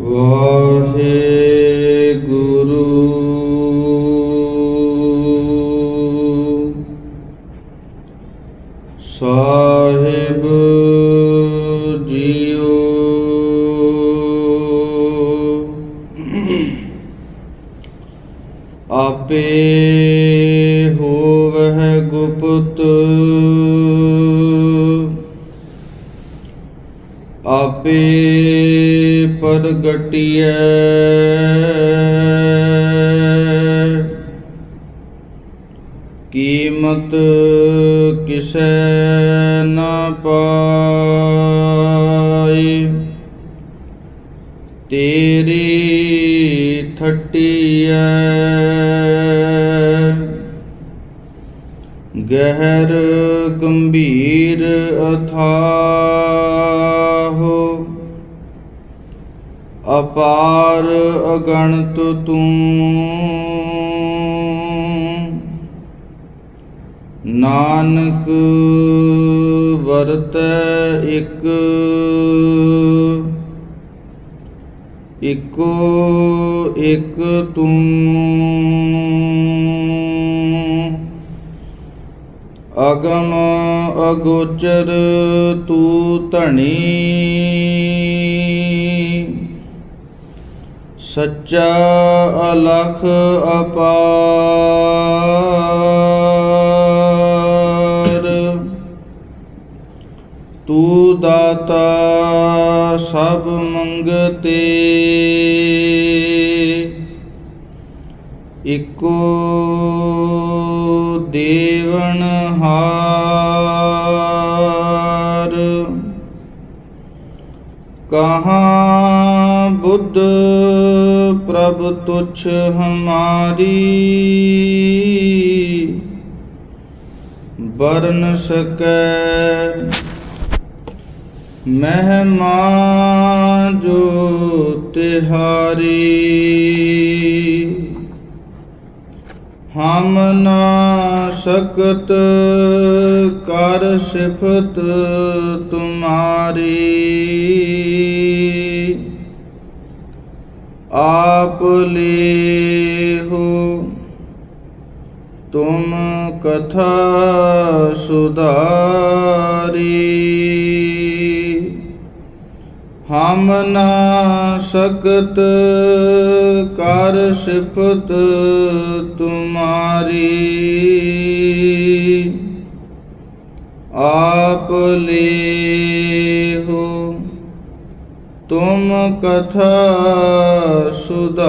ਵਾਹਿਗੁਰੂ ਪ੍ਰਗਟਿਐ ਕੀਮਤ ਕਿਸੈ ਨਾ ਪਾਈ। ਤੇਰੀ ਥਟੀਐ। ਗਹਿਰ ਗੰਭੀਰ ਅਥਾਹੋ। ਅਪਾਰ ਅਗਣਤ ਤੂੰ। ਨਾਨਕ ਵਰਤੈ ਇੱਕ। ਇਕੋ ਇਕ ਤੂੰ। ਅਗਮ ਅਗੋਚਰ ਤੂੰ ਧਣੀ। ਸੱਚਾ ਅਲਖ ਅਪਾਰ। ਤੂੰ ਦਾਤਾ ਸਭ ਮੰਗਤੇ। ਇਕੋ ਦੇਵਨ ਹਾਰ। ਕਹਾਂ ਬੁੱਧ ਪ੍ਰਭ ਤੁਛ ਹਮਾਰੀ। ਬਰਨ ਸਕੈ ਮਹਿਮਾ ਜੋ ਤਿਹਾਰੀ। ਹਮ ਨਾ ਸਕਤ ਕਰ ਸਿਫਤ ਤੁਮਾਰੀ। ਆਪ ਲੇ ਤੁਮ ਕਥਾ ਸੁਧਾਰੀ। ਹਮ ਨਾ ਸਕਤ ਕਰ ਸਿਫਤ ਤੁਮਾਰੀ। ਆਪ ਲੇ ਤੁਮ ਕਥਾ ਸੁਧਾਰੀ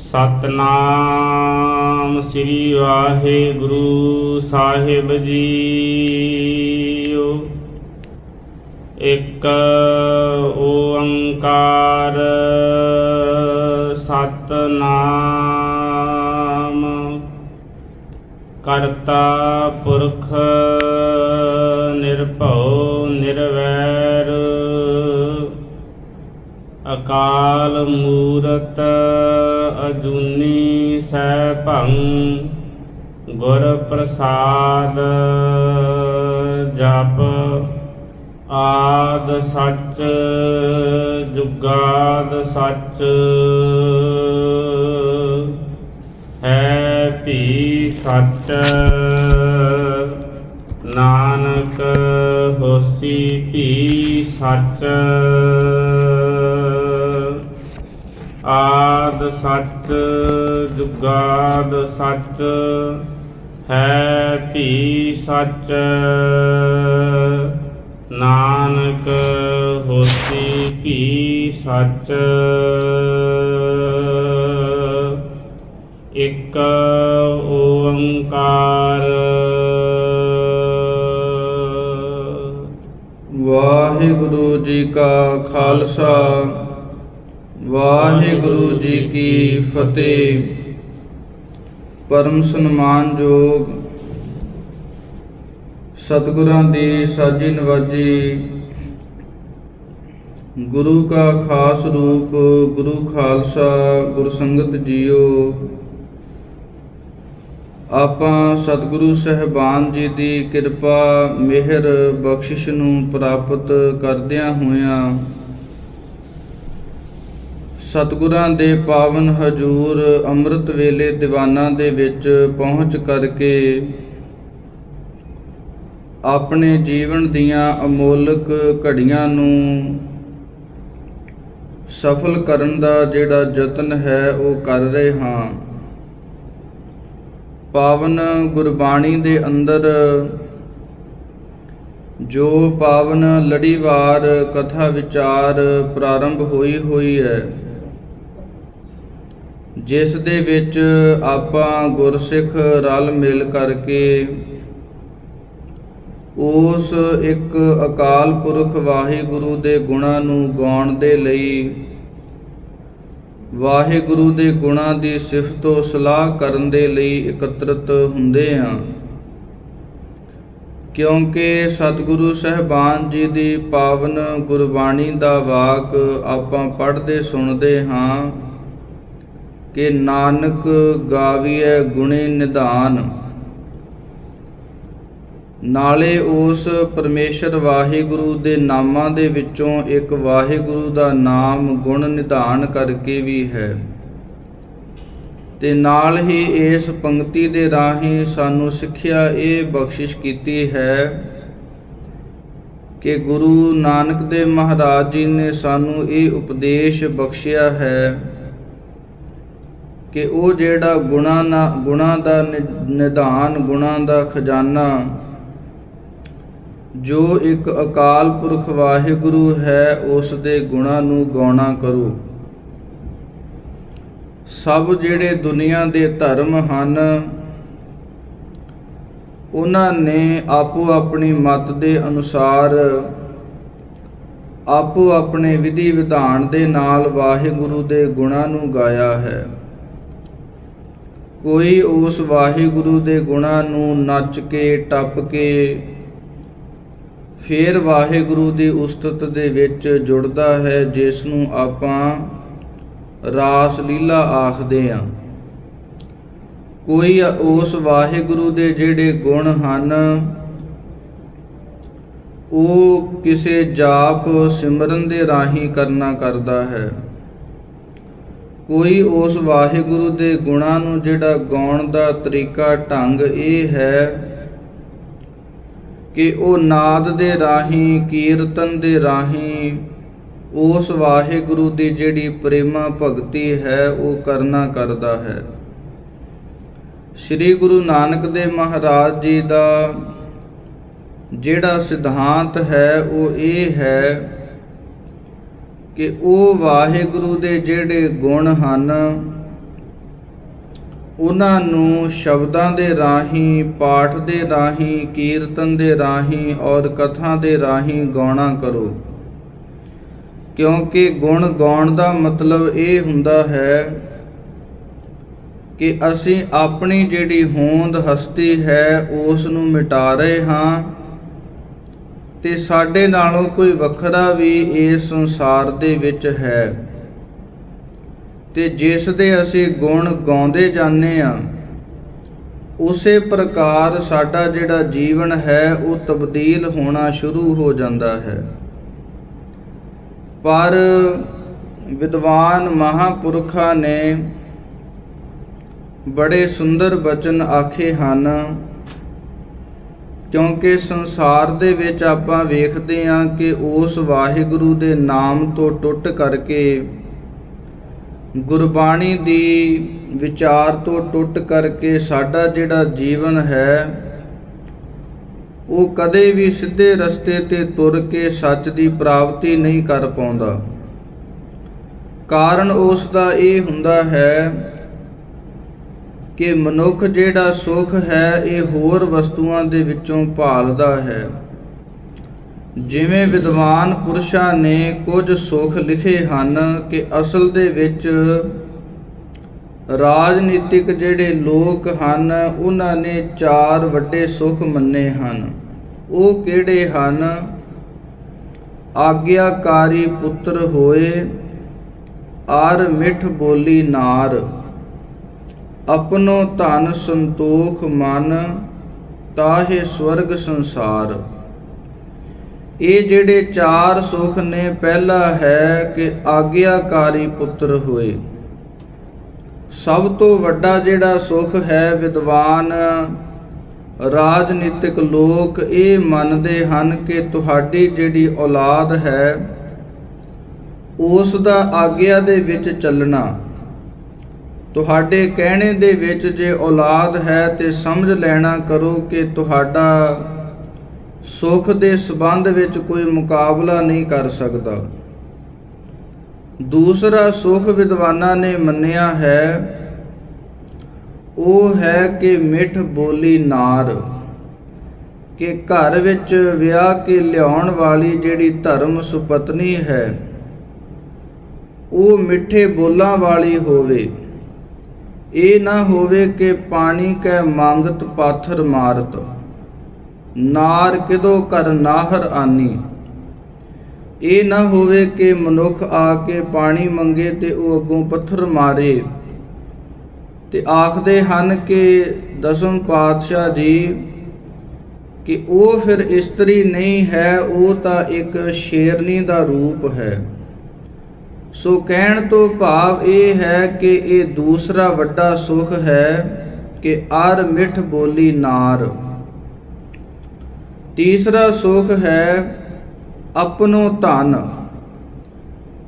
ਸਤਨਾਮ ਸ੍ਰੀ ਵਾਹਿਗੁਰੂ ਸਾਹਿਬ ਜੀਓ ਇੱਕ ਓੰਕਾਰ ਸਤਨਾਮ ਕਰਤਾ ਪੁਰਖ ਨਿਰਭਉ ਨਿਰਵੈਰ। ਅਕਾਲ ਮੂਰਤ ਅਜੂਨੀ ਸੈਭੰ ਗੁਰ ਪ੍ਰਸਾਦ ਜਪ ਆਦ ਸੱਚ ਜੁਗਾਦ ਸੱਚ। ਹੈ ਭੀ ਸੱਚ ਨਾਨਕ ਹੋਸੀ ਭੀ ਸੱਚ? ਆਦ ਸੱਚ, ਜੁਗਾਦ ਸੱਚ, ਹੈ ਭੀ ਸੱਚ। ਨਾਨਕ ਹੋਸੀ ਭੀ ਸੱਚ? ਇੱਕ ਓੰਕਾਰ ਵਾਹਿਗੁਰੂ ਜੀ ਕਾ ਖਾਲਸਾ, ਵਾਹਿਗੁਰੂ ਜੀ ਕੀ ਫਤਿਹ। ਪਰਮ ਸਨਮਾਨਯੋਗ ਸਤਿਗੁਰਾਂ ਦੀ ਸਾਜੀ ਨਵਾਜੀ, ਗੁਰੂ ਕਾ ਖਾਸ ਰੂਪ, ਗੁਰੂ ਖਾਲਸਾ ਗੁਰ ਸੰਗਤ ਜੀਓ। ਆਪਾਂ ਸਤਿਗੁਰੂ ਸਹਿਬਾਨ ਜੀ ਦੀ ਕਿਰਪਾ, ਮਿਹਰ, ਬਖਸ਼ਿਸ਼ ਨੂੰ ਪ੍ਰਾਪਤ ਕਰਦਿਆਂ ਹੋਇਆਂ ਸਤਿਗੁਰਾਂ ਦੇ ਪਾਵਨ ਹਜੂਰ ਅੰਮ੍ਰਿਤ ਵੇਲੇ ਦੀਵਾਨਾਂ ਦੇ ਵਿੱਚ ਪਹੁੰਚ ਕਰਕੇ ਆਪਣੇ ਜੀਵਨ ਦੀਆਂ ਅਮੋਲਕ ਘੜੀਆਂ ਨੂੰ ਸਫਲ ਕਰਨ ਦਾ ਜਿਹੜਾ ਯਤਨ ਹੈ, ਉਹ ਕਰ ਰਹੇ ਹਾਂ। ਪਾਵਨ ਗੁਰਬਾਣੀ ਦੇ ਅੰਦਰ ਜੋ ਪਾਵਨ ਲੜੀਵਾਰ ਕਥਾ ਵਿਚਾਰ ਪ੍ਰਾਰੰਭ ਹੋਈ ਹੋਈ ਹੈ, ਜਿਸ ਦੇ ਵਿੱਚ ਆਪਾਂ ਗੁਰਸਿੱਖ ਰਲ ਮਿਲ ਕਰਕੇ ਉਸ ਇੱਕ ਅਕਾਲ ਪੁਰਖ ਵਾਹਿਗੁਰੂ ਦੇ ਗੁਣਾਂ ਨੂੰ ਗਾਉਣ ਦੇ ਲਈ ਵਾਹਿਗੁਰੂ ਦੇ ਗੁਣਾਂ ਦੀ ਸਿਫਤ ਸਲਾਹ ਕਰਨ ਦੇ ਲਈ ਇਕੱਤਰਤ ਹੁੰਦੇ ਹਾਂ। ਕਿਉਂਕਿ ਸਤਿਗੁਰੂ ਸਹਿਬਾਨ ਜੀ ਦੀ ਪਾਵਨ ਗੁਰਬਾਣੀ ਦਾ ਵਾਕ ਆਪਾਂ ਪੜ੍ਹਦੇ ਸੁਣਦੇ ਹਾਂ ਕਿ ਨਾਨਕ ਗਾਵੀਐ ਗੁਣੇ ਨਿਧਾਨ। ਨਾਲੇ ਉਸ ਪਰਮੇਸ਼ਰ ਵਾਹਿਗੁਰੂ ਦੇ ਨਾਮਾਂ ਦੇ ਵਿੱਚੋਂ ਇੱਕ ਵਾਹਿਗੁਰੂ ਦਾ ਨਾਮ ਗੁਣ ਨਿਧਾਨ ਕਰਕੇ ਵੀ ਹੈ। ਤੇ ਨਾਲ ਹੀ ਇਸ ਪੰਕਤੀ ਦੇ ਰਾਹੀਂ ਸਾਨੂੰ ਸਿੱਖਿਆ ਇਹ ਬਖਸ਼ਿਸ਼ ਕੀਤੀ ਹੈ ਕਿ ਗੁਰੂ ਨਾਨਕ ਦੇਵ ਮਹਾਰਾਜ ਜੀ ਨੇ ਸਾਨੂੰ ਇਹ ਉਪਦੇਸ਼ ਬਖਸ਼ਿਆ ਹੈ ਕਿ ਉਹ ਜਿਹੜਾ ਗੁਣਾ ਨਾ ਗੁਣਾ ਦਾ ਨਿਧਾਨ, ਗੁਣਾ ਦਾ ਖਜ਼ਾਨਾ ਜੋ ਇੱਕ ਅਕਾਲ ਪੁਰਖ ਵਾਹਿਗੁਰੂ ਹੈ, ਉਸ ਦੇ ਗੁਣਾਂ ਨੂੰ ਗਾਉਣਾ ਕਰੋ। ਸਭ ਜਿਹੜੇ ਦੁਨੀਆ ਦੇ ਧਰਮ ਹਨ, ਉਹਨਾਂ ਨੇ ਆਪੋ ਆਪਣੀ ਮਤ ਦੇ ਅਨੁਸਾਰ ਆਪੋ ਆਪਣੇ ਵਿਧੀ ਵਿਧਾਨ ਦੇ ਨਾਲ ਵਾਹਿਗੁਰੂ ਦੇ ਗੁਣਾਂ ਨੂੰ ਗਾਇਆ ਹੈ। ਕੋਈ ਉਸ ਵਾਹਿਗੁਰੂ ਦੇ ਗੁਣਾਂ ਨੂੰ ਨੱਚ ਕੇ, ਟੱਪ ਕੇ ਫੇਰ ਵਾਹਿਗੁਰੂ ਦੀ ਉਸਤਤ ਦੇ ਵਿੱਚ ਜੁੜਦਾ ਹੈ, ਜਿਸ ਨੂੰ ਆਪਾਂ ਰਾਸ ਲੀਲਾ ਆਖਦੇ ਆ ਕੋਈ ਉਸ ਵਾਹਿਗੁਰੂ ਦੇ ਜਿਹੜੇ ਗੁਣ ਹਨ, ਉਹ ਕਿਸੇ ਜਾਪ ਸਿਮਰਨ ਦੇ ਰਾਹੀਂ ਕਰਨਾ ਕਰਦਾ ਹੈ। ਕੋਈ ਉਸ ਵਾਹਿਗੁਰੂ ਦੇ ਗੁਣਾਂ ਨੂੰ ਜਿਹੜਾ ਗਾਉਣ ਦਾ ਤਰੀਕਾ, ਢੰਗ ਇਹ ਹੈ ਕਿ ਉਹ ਨਾਦ ਦੇ ਰਾਹੀਂ, ਕੀਰਤਨ ਦੇ ਰਾਹੀਂ, ਉਸ ਵਾਹਿਗੁਰੂ ਦੀ ਜਿਹੜੀ ਪ੍ਰੇਮਾ ਭਗਤੀ ਹੈ, ਉਹ ਕਰਨਾ ਕਰਦਾ ਹੈ। ਸ੍ਰੀ ਗੁਰੂ ਨਾਨਕ ਦੇਵ ਮਹਾਰਾਜ ਜੀ ਦਾ ਜਿਹੜਾ ਸਿਧਾਂਤ ਹੈ, ਉਹ ਇਹ ਹੈ ਕਿ ਉਹ ਵਾਹਿਗੁਰੂ ਦੇ ਜਿਹੜੇ ਗੁਣ ਹਨ ਉਹਨਾਂ ਨੂੰ ਸ਼ਬਦਾਂ ਦੇ ਰਾਹੀਂ, ਪਾਠ ਦੇ ਰਾਹੀਂ, ਕੀਰਤਨ ਦੇ ਰਾਹੀਂ ਔਰ ਕਥਾ ਦੇ ਰਾਹੀਂ ਗਾਉਣਾ ਕਰੋ। ਕਿਉਂਕਿ ਗੁਣ ਗਾਉਣ ਦਾ ਮਤਲਬ ਇਹ ਹੁੰਦਾ ਹੈ ਕਿ ਅਸੀਂ ਆਪਣੀ ਜਿਹੜੀ ਹੋਂਦ ਹਸਤੀ ਹੈ, ਉਸ ਨੂੰ ਮਿਟਾ ਰਹੇ ਹਾਂ ਤੇ ਸਾਡੇ ਨਾਲੋਂ ਕੋਈ ਵੱਖਰਾ ਵੀ ਇਸ ਸੰਸਾਰ ਦੇ ਵਿੱਚ ਹੈ। ਤੇ ਜਿਸ ਦੇ ਅਸੀਂ ਗੁਣ ਗਾਉਂਦੇ ਜਾਂਦੇ ਆ ਉਸੇ ਪ੍ਰਕਾਰ ਸਾਡਾ ਜਿਹੜਾ ਜੀਵਨ ਹੈ, ਉਹ ਤਬਦੀਲ ਹੋਣਾ ਸ਼ੁਰੂ ਹੋ ਜਾਂਦਾ ਹੈ। ਪਰ ਵਿਦਵਾਨ ਮਹਾਪੁਰਖਾਂ ਨੇ ਬੜੇ ਸੁੰਦਰ ਬਚਨ ਆਖੇ ਹਨ, ਕਿਉਂਕਿ ਸੰਸਾਰ ਦੇ ਵਿੱਚ ਆਪਾਂ ਵੇਖਦੇ ਹਾਂ ਕਿ ਉਸ ਵਾਹਿਗੁਰੂ ਦੇ ਨਾਮ ਤੋਂ ਟੁੱਟ ਕਰਕੇ ਗੁਰਬਾਣੀ ਦੀ ਵਿਚਾਰ ਤੋਂ ਟੁੱਟ ਕਰਕੇ ਸਾਡਾ ਜਿਹੜਾ ਜੀਵਨ ਹੈ, ਉਹ ਕਦੇ ਵੀ ਸਿੱਧੇ ਰਸਤੇ ਤੇ ਤੁਰ ਕੇ ਸੱਚ ਦੀ ਪ੍ਰਾਪਤੀ ਨਹੀਂ ਕਰ ਪਾਉਂਦਾ। ਕਾਰਨ ਉਸ ਦਾ ਇਹ ਹੁੰਦਾ ਹੈ ਕਿ ਮਨੁੱਖ ਜਿਹੜਾ ਸੁਖ ਹੈ, ਇਹ ਹੋਰ ਵਸਤੂਆਂ ਦੇ ਵਿੱਚੋਂ ਭਾਲਦਾ ਹੈ। ਜਿਵੇਂ ਵਿਦਵਾਨ ਪੁਰਸ਼ਾਂ ਨੇ ਕੁਝ ਸੁਖ ਲਿਖੇ ਹਨ ਕਿ ਅਸਲ ਦੇ ਵਿੱਚ ਰਾਜਨੀਤਿਕ ਜਿਹੜੇ ਲੋਕ ਹਨ, ਉਹਨਾਂ ਨੇ ਚਾਰ ਵੱਡੇ ਸੁਖ ਮੰਨੇ ਹਨ। ਉਹ ਕਿਹੜੇ ਹਨ? ਆਗਿਆਕਾਰੀ ਪੁੱਤਰ ਹੋਏ, ਆਰ ਮਿੱਠ ਬੋਲੀ ਨਾਰ, ਆਪਣੋ ਧਨ ਸੰਤੋਖ ਮਨ, ਤਾਹੇ ਸਵਰਗ ਸੰਸਾਰ। ਇਹ ਜਿਹੜੇ ਚਾਰ ਸੁਖ ਨੇ, ਪਹਿਲਾ ਹੈ ਕਿ ਆਗਿਆਕਾਰੀ ਪੁੱਤਰ ਹੋਏ। ਸਭ ਤੋਂ ਵੱਡਾ ਜਿਹੜਾ ਸੁਖ ਹੈ ਵਿਦਵਾਨ, ਰਾਜਨੀਤਿਕ ਲੋਕ ਇਹ ਮੰਨਦੇ ਹਨ ਕਿ ਤੁਹਾਡੀ ਜਿਹੜੀ ਔਲਾਦ ਹੈ, ਉਸ ਦਾ ਆਗਿਆ ਦੇ ਵਿੱਚ ਚੱਲਣਾ। ਤੁਹਾਡੇ ਕਹਿਣੇ ਦੇ ਵਿੱਚ ਜੇ ਔਲਾਦ ਹੈ ਤੇ ਸਮਝ ਲੈਣਾ ਕਰੋ ਕਿ ਤੁਹਾਡਾ ਸੁਖ ਦੇ ਸਬੰਧ ਵਿੱਚ ਕੋਈ ਮੁਕਾਬਲਾ ਨਹੀਂ ਕਰ ਸਕਦਾ। ਦੂਸਰਾ ਸੁਖ ਵਿਦਵਾਨਾਂ ਨੇ ਮੰਨਿਆ ਹੈ, ਉਹ ਹੈ ਕਿ ਮਿੱਠ ਬੋਲੀ ਨਾਰ, ਕਿ ਘਰ ਵਿੱਚ ਵਿਆਹ ਕੇ ਲਿਆਉਣ ਵਾਲੀ ਜਿਹੜੀ ਧਰਮ ਸੁਪਤਨੀ ਹੈ, ਉਹ ਮਿੱਠੇ ਬੋਲਾਂ ਵਾਲੀ ਹੋਵੇ। ਇਹ ਨਾ ਹੋਵੇ ਕਿ ਪਾਣੀ ਕੈ ਮੰਗਤ ਪਾਥਰ ਮਾਰਤ। ਨਾਰ ਕਿਦੋ ਕਰ ਨਾਹਰ ਆਨੀ। ਇਹ ਨਾ ਹੋਵੇ ਕਿ ਮਨੁੱਖ ਆ ਕੇ ਪਾਣੀ ਮੰਗੇ ਤੇ ਉਹ ਅੱਗੋਂ ਪੱਥਰ ਮਾਰੇ। ਤੇ ਆਖਦੇ ਹਨ ਕਿ ਦਸਮ ਪਾਤਸ਼ਾਹ ਜੀ, ਕਿ ਉਹ ਫਿਰ ਇਸਤਰੀ ਨਹੀਂ ਹੈ, ਉਹ ਤਾਂ ਇੱਕ ਸ਼ੇਰਨੀ ਦਾ ਰੂਪ ਹੈ। ਸੋ ਕਹਿਣ ਤੋਂ ਭਾਵ ਇਹ ਹੈ ਕਿ ਇਹ ਦੂਸਰਾ ਵੱਡਾ ਸੁਖ ਹੈ ਕਿ ਅਰ ਮਿੱਠ ਬੋਲੀ ਨਾਰ। ਤੀਸਰਾ ਸੁਖ ਹੈ ਆਪਣੋ ਧਨ,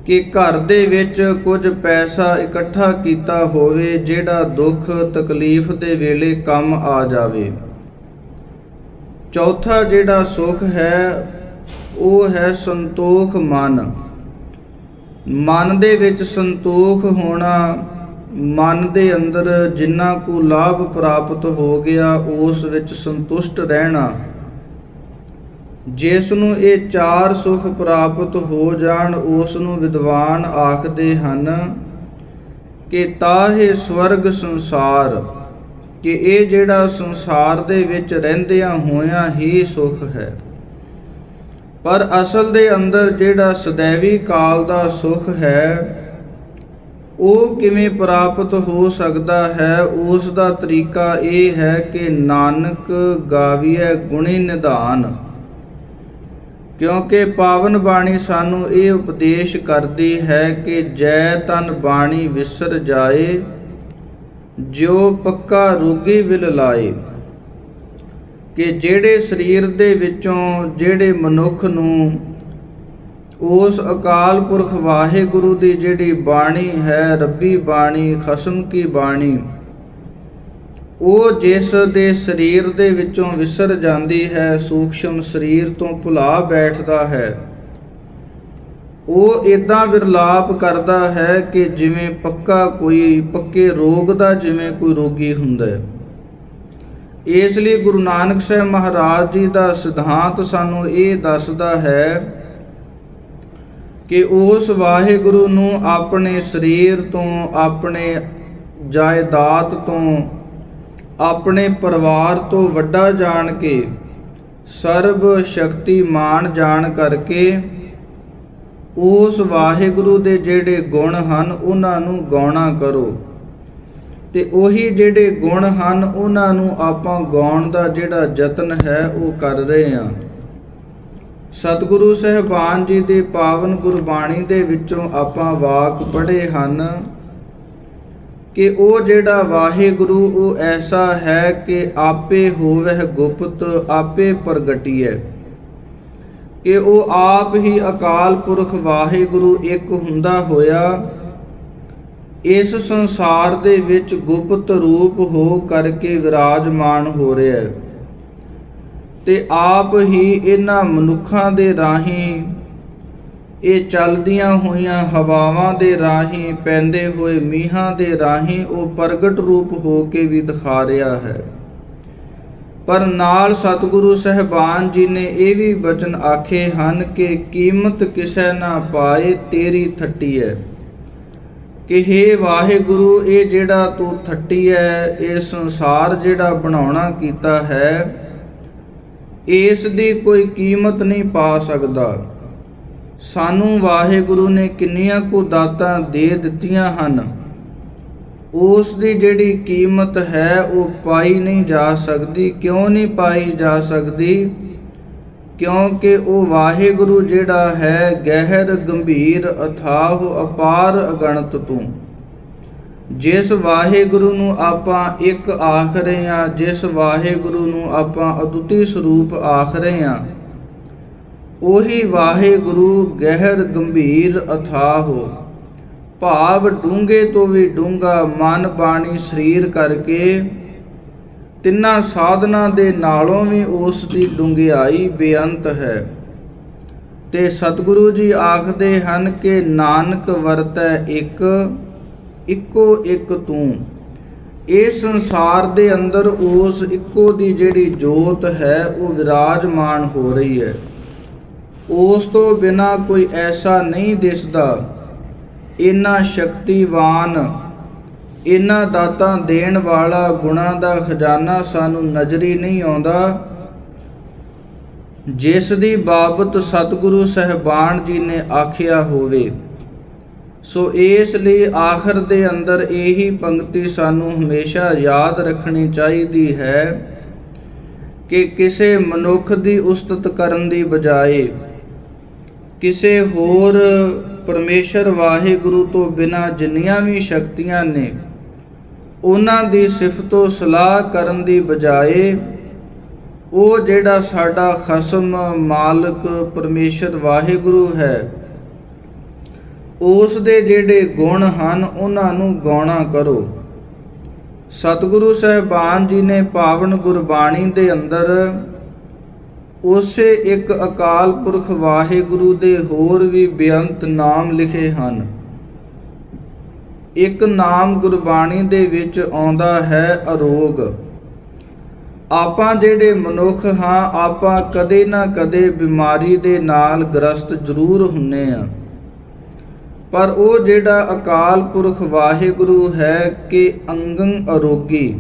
ਕਿ ਘਰ ਦੇ ਵਿੱਚ ਕੁਝ ਪੈਸਾ ਇਕੱਠਾ ਕੀਤਾ ਹੋਵੇ, ਜਿਹੜਾ ਦੁੱਖ ਤਕਲੀਫ ਦੇ ਵੇਲੇ ਕੰਮ ਆ ਜਾਵੇ। ਚੌਥਾ ਜਿਹੜਾ ਸੁਖ ਹੈ, ਉਹ ਹੈ ਸੰਤੋਖ ਮਨ। ਮਨ ਦੇ ਵਿੱਚ ਸੰਤੋਖ ਹੋਣਾ, ਮਨ ਦੇ ਅੰਦਰ ਜਿੰਨਾ ਕੋ ਲਾਭ ਪ੍ਰਾਪਤ ਹੋ ਗਿਆ, ਉਸ ਵਿੱਚ ਸੰਤੁਸ਼ਟ ਰਹਿਣਾ। ਜਿਸ ਨੂੰ ਇਹ ਚਾਰ ਸੁਖ ਪ੍ਰਾਪਤ ਹੋ ਜਾਣ ਉਸ ਨੂੰ ਵਿਦਵਾਨ ਆਖਦੇ ਹਨ ਕਿ ਤਾਹੇ ਸਵਰਗ ਸੰਸਾਰ, ਕਿ ਇਹ ਜਿਹੜਾ ਸੰਸਾਰ ਦੇ ਵਿੱਚ ਰਹਿੰਦਿਆਂ ਹੋਇਆਂ ਹੀ ਸੁਖ ਹੈ। ਪਰ ਅਸਲ ਦੇ ਅੰਦਰ ਜਿਹੜਾ ਸदैवी ਕਾਲ ਦਾ ਸੁਖ ਹੈ, ਉਹ ਕਿਵੇਂ ਪ੍ਰਾਪਤ ਹੋ ਸਕਦਾ ਹੈ, ਉਸ ਦਾ ਤਰੀਕਾ ਇਹ ਹੈ ਕਿ ਨਾਨਕ ਗਾਵੀਐ ਗੁਣੀ ਨਿਧਾਨ। ਕਿਉਂਕਿ ਪਾਵਨ ਬਾਣੀ ਸਾਨੂੰ ਇਹ ਉਪਦੇਸ਼ ਕਰਦੀ ਹੈ ਕਿ ਜੈ ਤਨ ਬਾਣੀ ਵਿਸਰ ਜਾਏ ਜੋ ਪੱਕਾ ਰੋਗੀ ਵਿਲ ਲਾਏ। ਕਿ ਜਿਹੜੇ ਸਰੀਰ ਦੇ ਵਿੱਚੋਂ ਜਿਹੜੇ ਮਨੁੱਖ ਨੂੰ ਉਸ ਅਕਾਲ ਪੁਰਖ ਵਾਹਿਗੁਰੂ ਦੀ ਜਿਹੜੀ ਬਾਣੀ ਹੈ, ਰੱਬੀ ਬਾਣੀ, ਖਸਮ ਕੀ ਬਾਣੀ ਉਹ ਜਿਸ ਦੇ ਸਰੀਰ ਦੇ ਵਿੱਚੋਂ ਵਿਸਰ ਜਾਂਦੀ ਹੈ, ਸੂਖਸ਼ਮ ਸਰੀਰ ਤੋਂ ਭੁਲਾ ਬੈਠਦਾ ਹੈ। ਉਹ ਇਦਾਂ ਵਿਰਲਾਪ ਕਰਦਾ ਹੈ ਕਿ ਜਿਵੇਂ ਪੱਕਾ ਕੋਈ, ਪੱਕੇ ਰੋਗ ਦਾ ਜਿਵੇਂ ਕੋਈ ਰੋਗੀ ਹੁੰਦਾ ਹੈ। ਇਸ ਲਈ ਗੁਰੂ ਨਾਨਕ ਸਾਹਿਬ ਮਹਾਰਾਜ ਜੀ ਦਾ ਸਿਧਾਂਤ ਸਾਨੂੰ ਇਹ ਦੱਸਦਾ ਹੈ ਕਿ ਉਸ ਵਾਹਿਗੁਰੂ ਨੂੰ ਆਪਣੇ ਸਰੀਰ ਤੋਂ, ਆਪਣੇ ਜਾਇਦਾਦ ਤੋਂ ਆਪਣੇ ਪਰਿਵਾਰ ਤੋਂ ਵੱਡਾ ਜਾਣ ਕੇ ਸਰਬ ਸ਼ਕਤੀਮਾਨ ਜਾਣ ਕਰਕੇ ਉਸ ਵਾਹਿਗੁਰੂ ਦੇ ਜਿਹੜੇ ਗੁਣ ਹਨ, ਉਹਨਾਂ ਨੂੰ ਗਾਉਣਾ ਕਰੋ। ਤੇ ਉਹੀ ਜਿਹੜੇ ਗੁਣ ਹਨ, ਉਹਨਾਂ ਨੂੰ ਆਪਾਂ ਗਾਉਣ ਦਾ ਜਿਹੜਾ ਯਤਨ ਹੈ, ਉਹ ਕਰ ਰਹੇ ਹਾਂ। ਸਤਿਗੁਰੂ ਸਹਿਬਾਨ ਜੀ ਦੇ ਪਾਵਨ ਗੁਰਬਾਣੀ ਦੇ ਵਿੱਚੋਂ ਆਪਾਂ ਵਾਕ ਪੜ੍ਹੇ ਹਨ ਕਿ ਉਹ ਜਿਹੜਾ ਵਾਹਿਗੁਰੂ, ਉਹ ਐਸਾ ਹੈ ਕਿ ਆਪੇ ਹੋਵਹਿ ਗੁਪਤ, ਆਪੇ ਪ੍ਰਗਟੀਐ। ਕਿ ਉਹ ਆਪ ਹੀ ਅਕਾਲ ਪੁਰਖ ਵਾਹਿਗੁਰੂ ਇੱਕ ਹੁੰਦਾ ਹੋਇਆ, ਇਸ ਸੰਸਾਰ ਦੇ ਵਿੱਚ ਗੁਪਤ ਰੂਪ ਹੋ ਕਰਕੇ ਵਿਰਾਜਮਾਨ ਹੋ ਰਿਹਾ ਹੈ। ਤੇ ਆਪ ਹੀ ਇਹਨਾਂ ਮਨੁੱਖਾਂ ਦੇ ਰਾਹੀਂ ਇਹ ਚੱਲਦੀਆਂ ਹੋਈਆਂ ਹਵਾਵਾਂ ਦੇ ਰਾਹੀਂ ਪੈਂਦੇ ਹੋਏ ਮੀਹਾਂ ਦੇ ਰਾਹੀਂ ਉਹ ਪ੍ਰਗਟ ਰੂਪ ਹੋ ਕੇ ਵੀ ਦਿਖਾ ਰਿਹਾ ਹੈ। ਪਰ ਨਾਲ ਸਤਿਗੁਰੂ ਸਹਿਬਾਨ ਜੀ ਨੇ ਇਹ ਵੀ ਬਚਨ ਆਖੇ ਹਨ ਕਿ ਕੀਮਤ ਕਿਸੇ ਨਾ ਪਾਏ ਤੇਰੀ ਥੱਟੀ ਹੈ ਕਿ हे ਵਾਹਿਗੁਰੂ, ਇਹ ਜਿਹੜਾ ਤੂੰ ਥੱਟੀ ਹੈ ਇਹ ਸੰਸਾਰ ਜਿਹੜਾ ਬਣਾਉਣਾ ਕੀਤਾ ਹੈ, ਇਸ ਦੀ ਕੋਈ ਕੀਮਤ ਨਹੀਂ ਪਾ ਸਕਦਾ। ਸਾਨੂੰ ਵਾਹਿਗੁਰੂ ਨੇ ਕਿੰਨੀਆਂ ਕੋ ਦਾਤਾਂ ਦੇ ਦਿੱਤੀਆਂ ਹਨ। ਉਸ ਦੀ ਜਿਹੜੀ ਕੀਮਤ ਹੈ, ਉਹ ਪਾਈ ਨਹੀਂ ਜਾ ਸਕਦੀ। ਕਿਉਂ ਨਹੀਂ ਪਾਈ ਜਾ ਸਕਦੀ? ਕਿਉਂਕਿ ਉਹ ਵਾਹਿਗੁਰੂ ਜਿਹੜਾ ਹੈ, ਗਹਿਰ, ਗੰਭੀਰ, ਅਥਾਹ, ਅਪਾਰ ਅਗਣਤ ਤੂੰ। ਜਿਸ ਵਾਹਿਗੁਰੂ ਨੂੰ ਆਪਾਂ ਇੱਕ ਆਖ ਰਹੇ ਹਾਂ, ਜਿਸ ਵਾਹਿਗੁਰੂ ਨੂੰ ਆਪਾਂ ਅਦੁੱਤੀ ਸਰੂਪ ਆਖ ਰਹੇ ਹਾਂ ਉਹੀ ਵਾਹਿਗੁਰੂ ਗਹਿਰ ਗੰਭੀਰ ਅਥਾਹ ਭਾਵ ਡੂੰਗੇ ਤੋਂ ਵੀ ਡੂੰਗਾ ਮਨ ਬਾਣੀ ਸਰੀਰ ਕਰਕੇ ਤਿੰਨਾਂ ਸਾਧਨਾ ਦੇ ਨਾਲੋਂ ਵੀ ਉਸ ਦੀ ਡੂੰਘਾਈ ਬੇਅੰਤ ਹੈ। ਤੇ ਸਤਿਗੁਰੂ ਜੀ ਆਖਦੇ ਹਨ ਕਿ ਨਾਨਕ ਵਰਤੈ ਇੱਕ, ਇੱਕੋ ਇੱਕ ਤੂੰ। ਇਸ ਸੰਸਾਰ ਦੇ ਅੰਦਰ ਉਸ ਇੱਕੋ ਦੀ ਜਿਹੜੀ ਜੋਤ ਹੈ, ਉਹ ਵਿਰਾਜਮਾਨ ਹੋ ਰਹੀ ਹੈ। ਉਸ ਤੋਂ ਬਿਨਾ ਕੋਈ ਐਸਾ ਨਹੀਂ ਦਿਸਦਾ। ਇਨਾ ਸ਼ਕਤੀਵਾਨ, ਇਨਾ ਦਾਤਾਂ ਦੇਣ ਵਾਲਾ ਗੁਣਾ ਦਾ ਖਜ਼ਾਨਾ ਸਾਨੂੰ ਨਜ਼ਰੀ ਨਹੀਂ ਆਉਂਦਾ। ਜਿਸ ਦੀ ਬਾਬਤ ਸਤਿਗੁਰੂ ਸਹਿਬਾਨ ਜੀ ਨੇ ਆਖਿਆ ਹੋਵੇ, ਸੋ ਇਸ ਲਈ ਆਖਰ ਦੇ ਅੰਦਰ ਇਹੀ ਪੰਕਤੀ ਸਾਨੂੰ ਹਮੇਸ਼ਾ ਯਾਦ ਰੱਖਣੀ ਚਾਹੀਦੀ ਹੈ ਕਿ ਕਿਸੇ ਮਨੁੱਖ ਦੀ ਉਸਤਤ ਕਰਨ ਦੀ ਬਜਾਏ ਕਿਸੇ ਹੋਰ ਪਰਮੇਸ਼ਰ ਵਾਹਿਗੁਰੂ ਤੋਂ ਬਿਨਾ ਜਿੰਨੀਆਂ ਵੀ ਸ਼ਕਤੀਆਂ ਨੇ, ਉਹਨਾਂ ਦੀ ਸਿਫਤੋ ਸਲਾਹ ਕਰਨ ਦੀ ਬਜਾਏ ਉਹ ਜਿਹੜਾ ਸਾਡਾ ਖਸਮ ਮਾਲਕ ਪਰਮੇਸ਼ਰ ਵਾਹਿਗੁਰੂ ਹੈ, ਉਸ ਦੇ ਜਿਹੜੇ ਗੁਣ ਹਨ, ਉਹਨਾਂ ਨੂੰ ਗਾਉਣਾ ਕਰੋ। ਸਤਿਗੁਰੂ ਸਹਿਬਾਨ ਜੀ ਨੇ ਪਾਵਨ ਗੁਰਬਾਣੀ ਦੇ ਅੰਦਰ ਉਸੇ ਇੱਕ ਅਕਾਲ ਪੁਰਖ ਵਾਹਿਗੁਰੂ ਦੇ ਹੋਰ ਵੀ ਬੇਅੰਤ ਨਾਮ ਲਿਖੇ ਹਨ। ਇੱਕ ਨਾਮ ਗੁਰਬਾਣੀ ਦੇ ਵਿੱਚ ਆਉਂਦਾ ਹੈ ਅਰੋਗ। ਆਪਾਂ ਜਿਹੜੇ ਮਨੁੱਖ ਹਾਂ, ਆਪਾਂ ਕਦੇ ਨਾ ਕਦੇ ਬਿਮਾਰੀ ਦੇ ਨਾਲ ਗ੍ਰਸਤ ਜ਼ਰੂਰ ਹੁੰਨੇ ਆ। ਪਰ ਉਹ ਜਿਹੜਾ ਅਕਾਲ ਪੁਰਖ ਵਾਹਿਗੁਰੂ ਹੈ ਕਿ ਅੰਗੰ ਅਰੋਗੀ।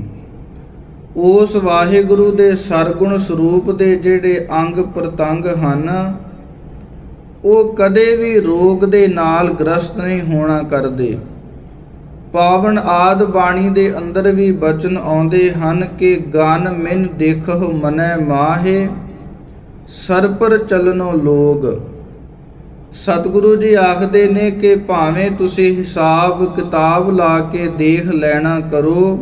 ਉਸ ਵਾਹਿਗੁਰੂ ਦੇ ਸਰਗੁਣ ਸਰੂਪ ਦੇ ਜਿਹੜੇ ਅੰਗ ਪ੍ਰਤੰਗ ਹਨ, ਉਹ ਕਦੇ ਵੀ ਰੋਗ ਦੇ ਨਾਲ ਗ੍ਰਸਤ ਨਹੀਂ ਹੋਣਾ ਕਰਦੇ। ਪਾਵਨ ਆਦ ਬਾਣੀ ਦੇ ਅੰਦਰ ਵੀ ਬਚਨ ਆਉਂਦੇ ਹਨ ਕਿ ਗਨ ਮਿਨ ਦੇਖੋ ਮਨੈ ਮਾਹੇ, ਸਰਪਰ ਚਲਨੋ ਲੋਗ। ਸਤਿਗੁਰੂ ਜੀ ਆਖਦੇ ਨੇ ਕਿ ਭਾਵੇਂ ਤੁਸੀਂ ਹਿਸਾਬ ਕਿਤਾਬ ਲਾ ਕੇ ਦੇਖ ਲੈਣਾ ਕਰੋ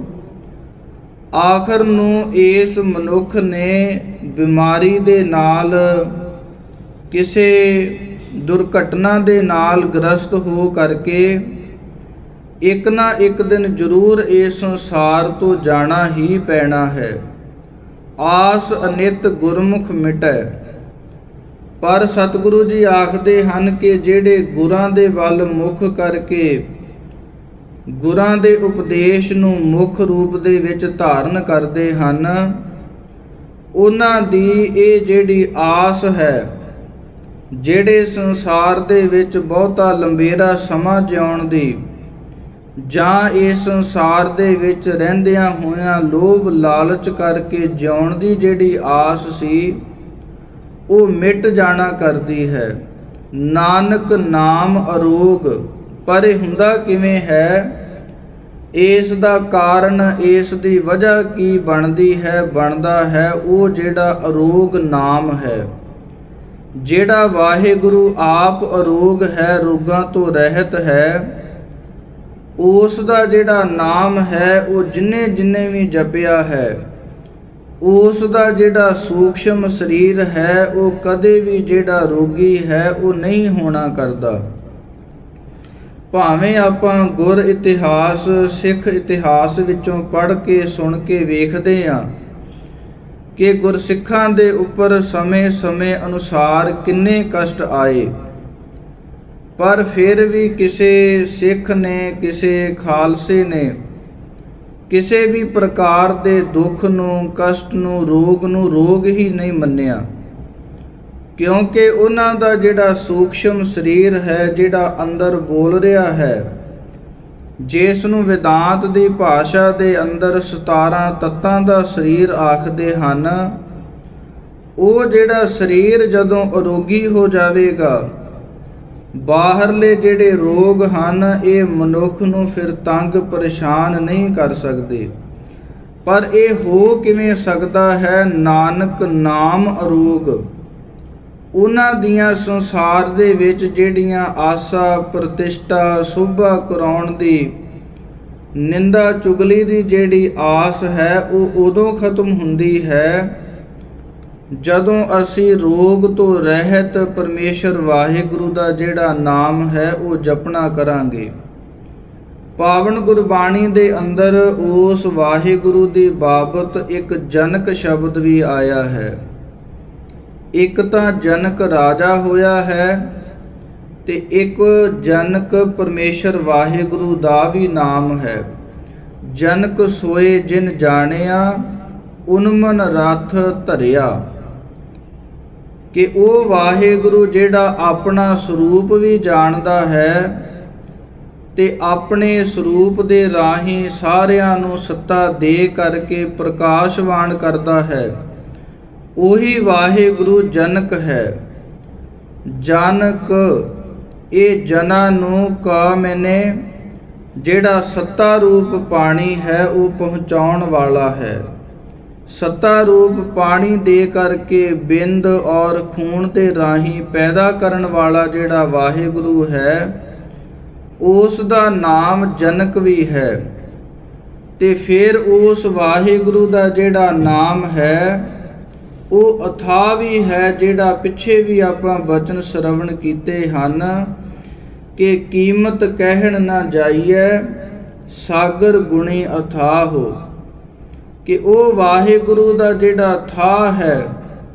ਆਖਰ ਨੂੰ ਇਸ ਮਨੁੱਖ ਨੇ ਬਿਮਾਰੀ ਦੇ ਨਾਲ, ਕਿਸੇ ਦੁਰਘਟਨਾ ਦੇ ਨਾਲ ਗ੍ਰਸਤ ਹੋ ਕਰਕੇ ਇੱਕ ਨਾ ਇੱਕ ਦਿਨ ਜ਼ਰੂਰ ਇਸ ਸੰਸਾਰ ਤੋਂ ਜਾਣਾ ਹੀ ਪੈਣਾ ਹੈ। ਆਸ ਅਨਿਤ ਗੁਰਮੁਖ ਮਿਟੈ। ਪਰ ਸਤਿਗੁਰੂ ਜੀ ਆਖਦੇ ਹਨ ਕਿ ਜਿਹੜੇ ਗੁਰਾਂ ਦੇ ਵੱਲ ਮੁਖ ਕਰਕੇ ਗੁਰਾਂ ਦੇ ਉਪਦੇਸ਼ ਨੂੰ ਮੁੱਖ ਰੂਪ ਦੇ ਵਿੱਚ ਧਾਰਨ ਕਰਦੇ ਹਨ। ਉਹਨਾਂ ਦੀ ਇਹ ਜਿਹੜੀ ਆਸ ਹੈ, ਜਿਹੜੇ ਸੰਸਾਰ ਦੇ ਵਿੱਚ ਬਹੁਤਾ ਲੰਬੇਰਾ ਸਮਾਂ ਜਿਉਣ ਦੀ, ਜਾਂ ਇਸ ਸੰਸਾਰ ਦੇ ਵਿੱਚ ਰਹਿੰਦਿਆਂ ਹੋਇਆਂ ਲੋਭ ਲਾਲਚ ਕਰਕੇ ਜਿਉਣ ਦੀ ਜਿਹੜੀ ਆਸ ਸੀ, ਉਹ ਮਿਟ ਜਾਣਾ ਕਰਦੀ ਹੈ। ਨਾਨਕ ਨਾਮ ਅਰੋਗ ਪਰ ਇਹ ਹੁੰਦਾ ਕਿਵੇਂ ਹੈ? ਇਸ ਦਾ ਕਾਰਨ ਇਸ ਦੀ ਵਜ੍ਹਾ ਕੀ ਬਣਦੀ ਹੈ? ਬਣਦਾ ਹੈ ਉਹ ਜਿਹੜਾ ਅਰੋਗ ਨਾਮ ਹੈ। ਜਿਹੜਾ ਵਾਹਿਗੁਰੂ ਆਪ ਅਰੋਗ ਹੈ, ਰੋਗਾਂ ਤੋਂ ਰਹਿਤ ਹੈ ਉਸ ਦਾ ਜਿਹੜਾ ਨਾਮ ਹੈ, ਉਹ ਜਿੰਨੇ ਜਿੰਨੇ ਵੀ ਜਪਿਆ ਹੈ ਉਸ ਦਾ ਜਿਹੜਾ ਸੂਖਸ਼ਮ ਸਰੀਰ ਹੈ, ਉਹ ਕਦੇ ਵੀ ਜਿਹੜਾ ਰੋਗੀ ਹੈ, ਉਹ ਨਹੀਂ ਹੋਣਾ ਕਰਦਾ। ਭਾਵੇਂ ਆਪਾਂ ਗੁਰ ਇਤਿਹਾਸ, ਸਿੱਖ ਇਤਿਹਾਸ ਵਿੱਚੋਂ ਪੜ੍ਹ ਕੇ, ਸੁਣ ਕੇ ਵੇਖਦੇ ਹਾਂ ਕਿ ਗੁਰਸਿੱਖਾਂ ਦੇ ਉੱਪਰ ਸਮੇਂ-ਸਮੇਂ ਅਨੁਸਾਰ ਕਿੰਨੇ ਕਸ਼ਟ ਆਏ। ਪਰ ਫਿਰ ਵੀ ਕਿਸੇ ਸਿੱਖ ਨੇ, ਕਿਸੇ ਖਾਲਸੇ ਨੇ, ਕਿਸੇ ਵੀ ਪ੍ਰਕਾਰ ਦੇ ਦੁੱਖ ਨੂੰ, ਕਸ਼ਟ ਨੂੰ, ਰੋਗ ਨੂੰ ਰੋਗ ਹੀ ਨਹੀਂ ਮੰਨਿਆ। ਕਿਉਂਕਿ ਉਹਨਾਂ ਦਾ ਜਿਹੜਾ ਸੂਖਸ਼ਮ ਸਰੀਰ ਹੈ, ਜਿਹੜਾ ਅੰਦਰ ਬੋਲ ਰਿਹਾ ਹੈ, ਜਿਸ ਨੂੰ ਵਿਦਾਂਤ ਦੀ ਭਾਸ਼ਾ ਦੇ ਅੰਦਰ 17 ਤੱਤਾਂ ਦਾ ਸਰੀਰ ਆਖਦੇ ਹਨ, ਉਹ ਜਿਹੜਾ ਸਰੀਰ ਜਦੋਂ ਅਰੋਗੀ ਹੋ ਜਾਵੇਗਾ, ਬਾਹਰਲੇ ਜਿਹੜੇ ਰੋਗ ਹਨ, ਇਹ ਮਨੁੱਖ ਨੂੰ ਫਿਰ ਤੰਗ ਪਰੇਸ਼ਾਨ ਨਹੀਂ ਕਰ ਸਕਦੇ। ਪਰ ਇਹ ਹੋ ਕਿਵੇਂ ਸਕਦਾ ਹੈ? ਨਾਨਕ ਨਾਮ ਅਰੋਗ। ਉਹਨਾਂ ਦੀਆਂ ਸੰਸਾਰ ਦੇ ਵਿੱਚ ਜਿਹੜੀਆਂ ਆਸਾ, ਪ੍ਰਤਿਸ਼ਠਾ, ਸੋਭਾ ਕਰਾਉਣ ਦੀ ਨਿੰਦਾ ਚੁਗਲੀ ਦੀ ਜਿਹੜੀ ਆਸ ਹੈ, ਉਹ ਉਦੋਂ ਖਤਮ ਹੁੰਦੀ ਹੈ ਜਦੋਂ ਅਸੀਂ ਰੋਗ ਤੋਂ ਰਹਿਤ ਪਰਮੇਸ਼ਰ ਵਾਹਿਗੁਰੂ ਦਾ ਜਿਹੜਾ ਨਾਮ ਹੈ, ਉਹ ਜਪਣਾ ਕਰਾਂਗੇ। ਪਾਵਨ ਗੁਰਬਾਣੀ ਦੇ ਅੰਦਰ ਉਸ ਵਾਹਿਗੁਰੂ ਦੀ ਬਾਬਤ ਇੱਕ ਜਨਕ ਸ਼ਬਦ ਵੀ ਆਇਆ ਹੈ। ਇੱਕ ਤਾਂ ਜਨਕ ਰਾਜਾ ਹੋਇਆ ਹੈ ਤੇ ਇੱਕ ਜਨਕ ਪਰਮੇਸ਼ਰ ਵਾਹਿਗੁਰੂ ਦਾ ਵੀ ਨਾਮ ਹੈ। ਜਨਕ ਸੋਏ ਜਿਨ ਜਾਣਿਆ, ਉਨਮਨ ਰਥ ਧਰਿਆ। ਕਿ ਉਹ ਵਾਹਿਗੁਰੂ ਜਿਹੜਾ ਆਪਣਾ ਸਰੂਪ ਵੀ ਜਾਣਦਾ ਹੈ ਤੇ ਆਪਣੇ ਸਰੂਪ ਦੇ ਰਾਹੀਂ ਸਾਰਿਆਂ ਨੂੰ ਸੱਤਾ ਦੇ ਕਰਕੇ ਪ੍ਰਕਾਸ਼ਵਾਨ ਕਰਦਾ ਹੈ। ਉਹੀ ਵਾਹਿਗੁਰੂ ਜਨਕ ਹੈ। ਜਨਕ, ਇਹ ਜਨਾਂ ਨੂੰ ਕਾ ਮੈਨੇ, ਜਿਹੜਾ ਸੱਤਾ ਰੂਪ ਪਾਣੀ ਹੈ, ਉਹ ਪਹੁੰਚਾਉਣ ਵਾਲਾ ਹੈ। ਸੱਤਾ ਰੂਪ ਪਾਣੀ ਦੇ ਕਰਕੇ ਬਿੰਦ ਔਰ ਖੂਨ ਤੇ ਰਾਹੀਂ ਪੈਦਾ ਕਰਨ ਵਾਲਾ ਜਿਹੜਾ ਵਾਹਿਗੁਰੂ ਹੈ, ਉਸ ਦਾ ਨਾਮ ਜਨਕ ਵੀ ਹੈ। ਤੇ ਫਿਰ ਉਸ ਵਾਹਿਗੁਰੂ ਦਾ ਜਿਹੜਾ ਨਾਮ ਹੈ ਉਹ ਅਥਾ ਵੀ ਹੈ ਜਿਹੜਾ ਪਿੱਛੇ ਵੀ ਆਪਾਂ ਬਚਨ ਸ਼ਰਵਣ ਕੀਤੇ ਹਨ ਕਿ ਕੀਮਤ ਕਹਿਣ ਨਾ ਜਾਈਐ, ਸਾਗਰ ਗੁਣੀ ਅਥਾ ਹੋ। ਕਿ ਉਹ ਵਾਹਿਗੁਰੂ ਦਾ ਜਿਹੜਾ ਥਾ ਹੈ,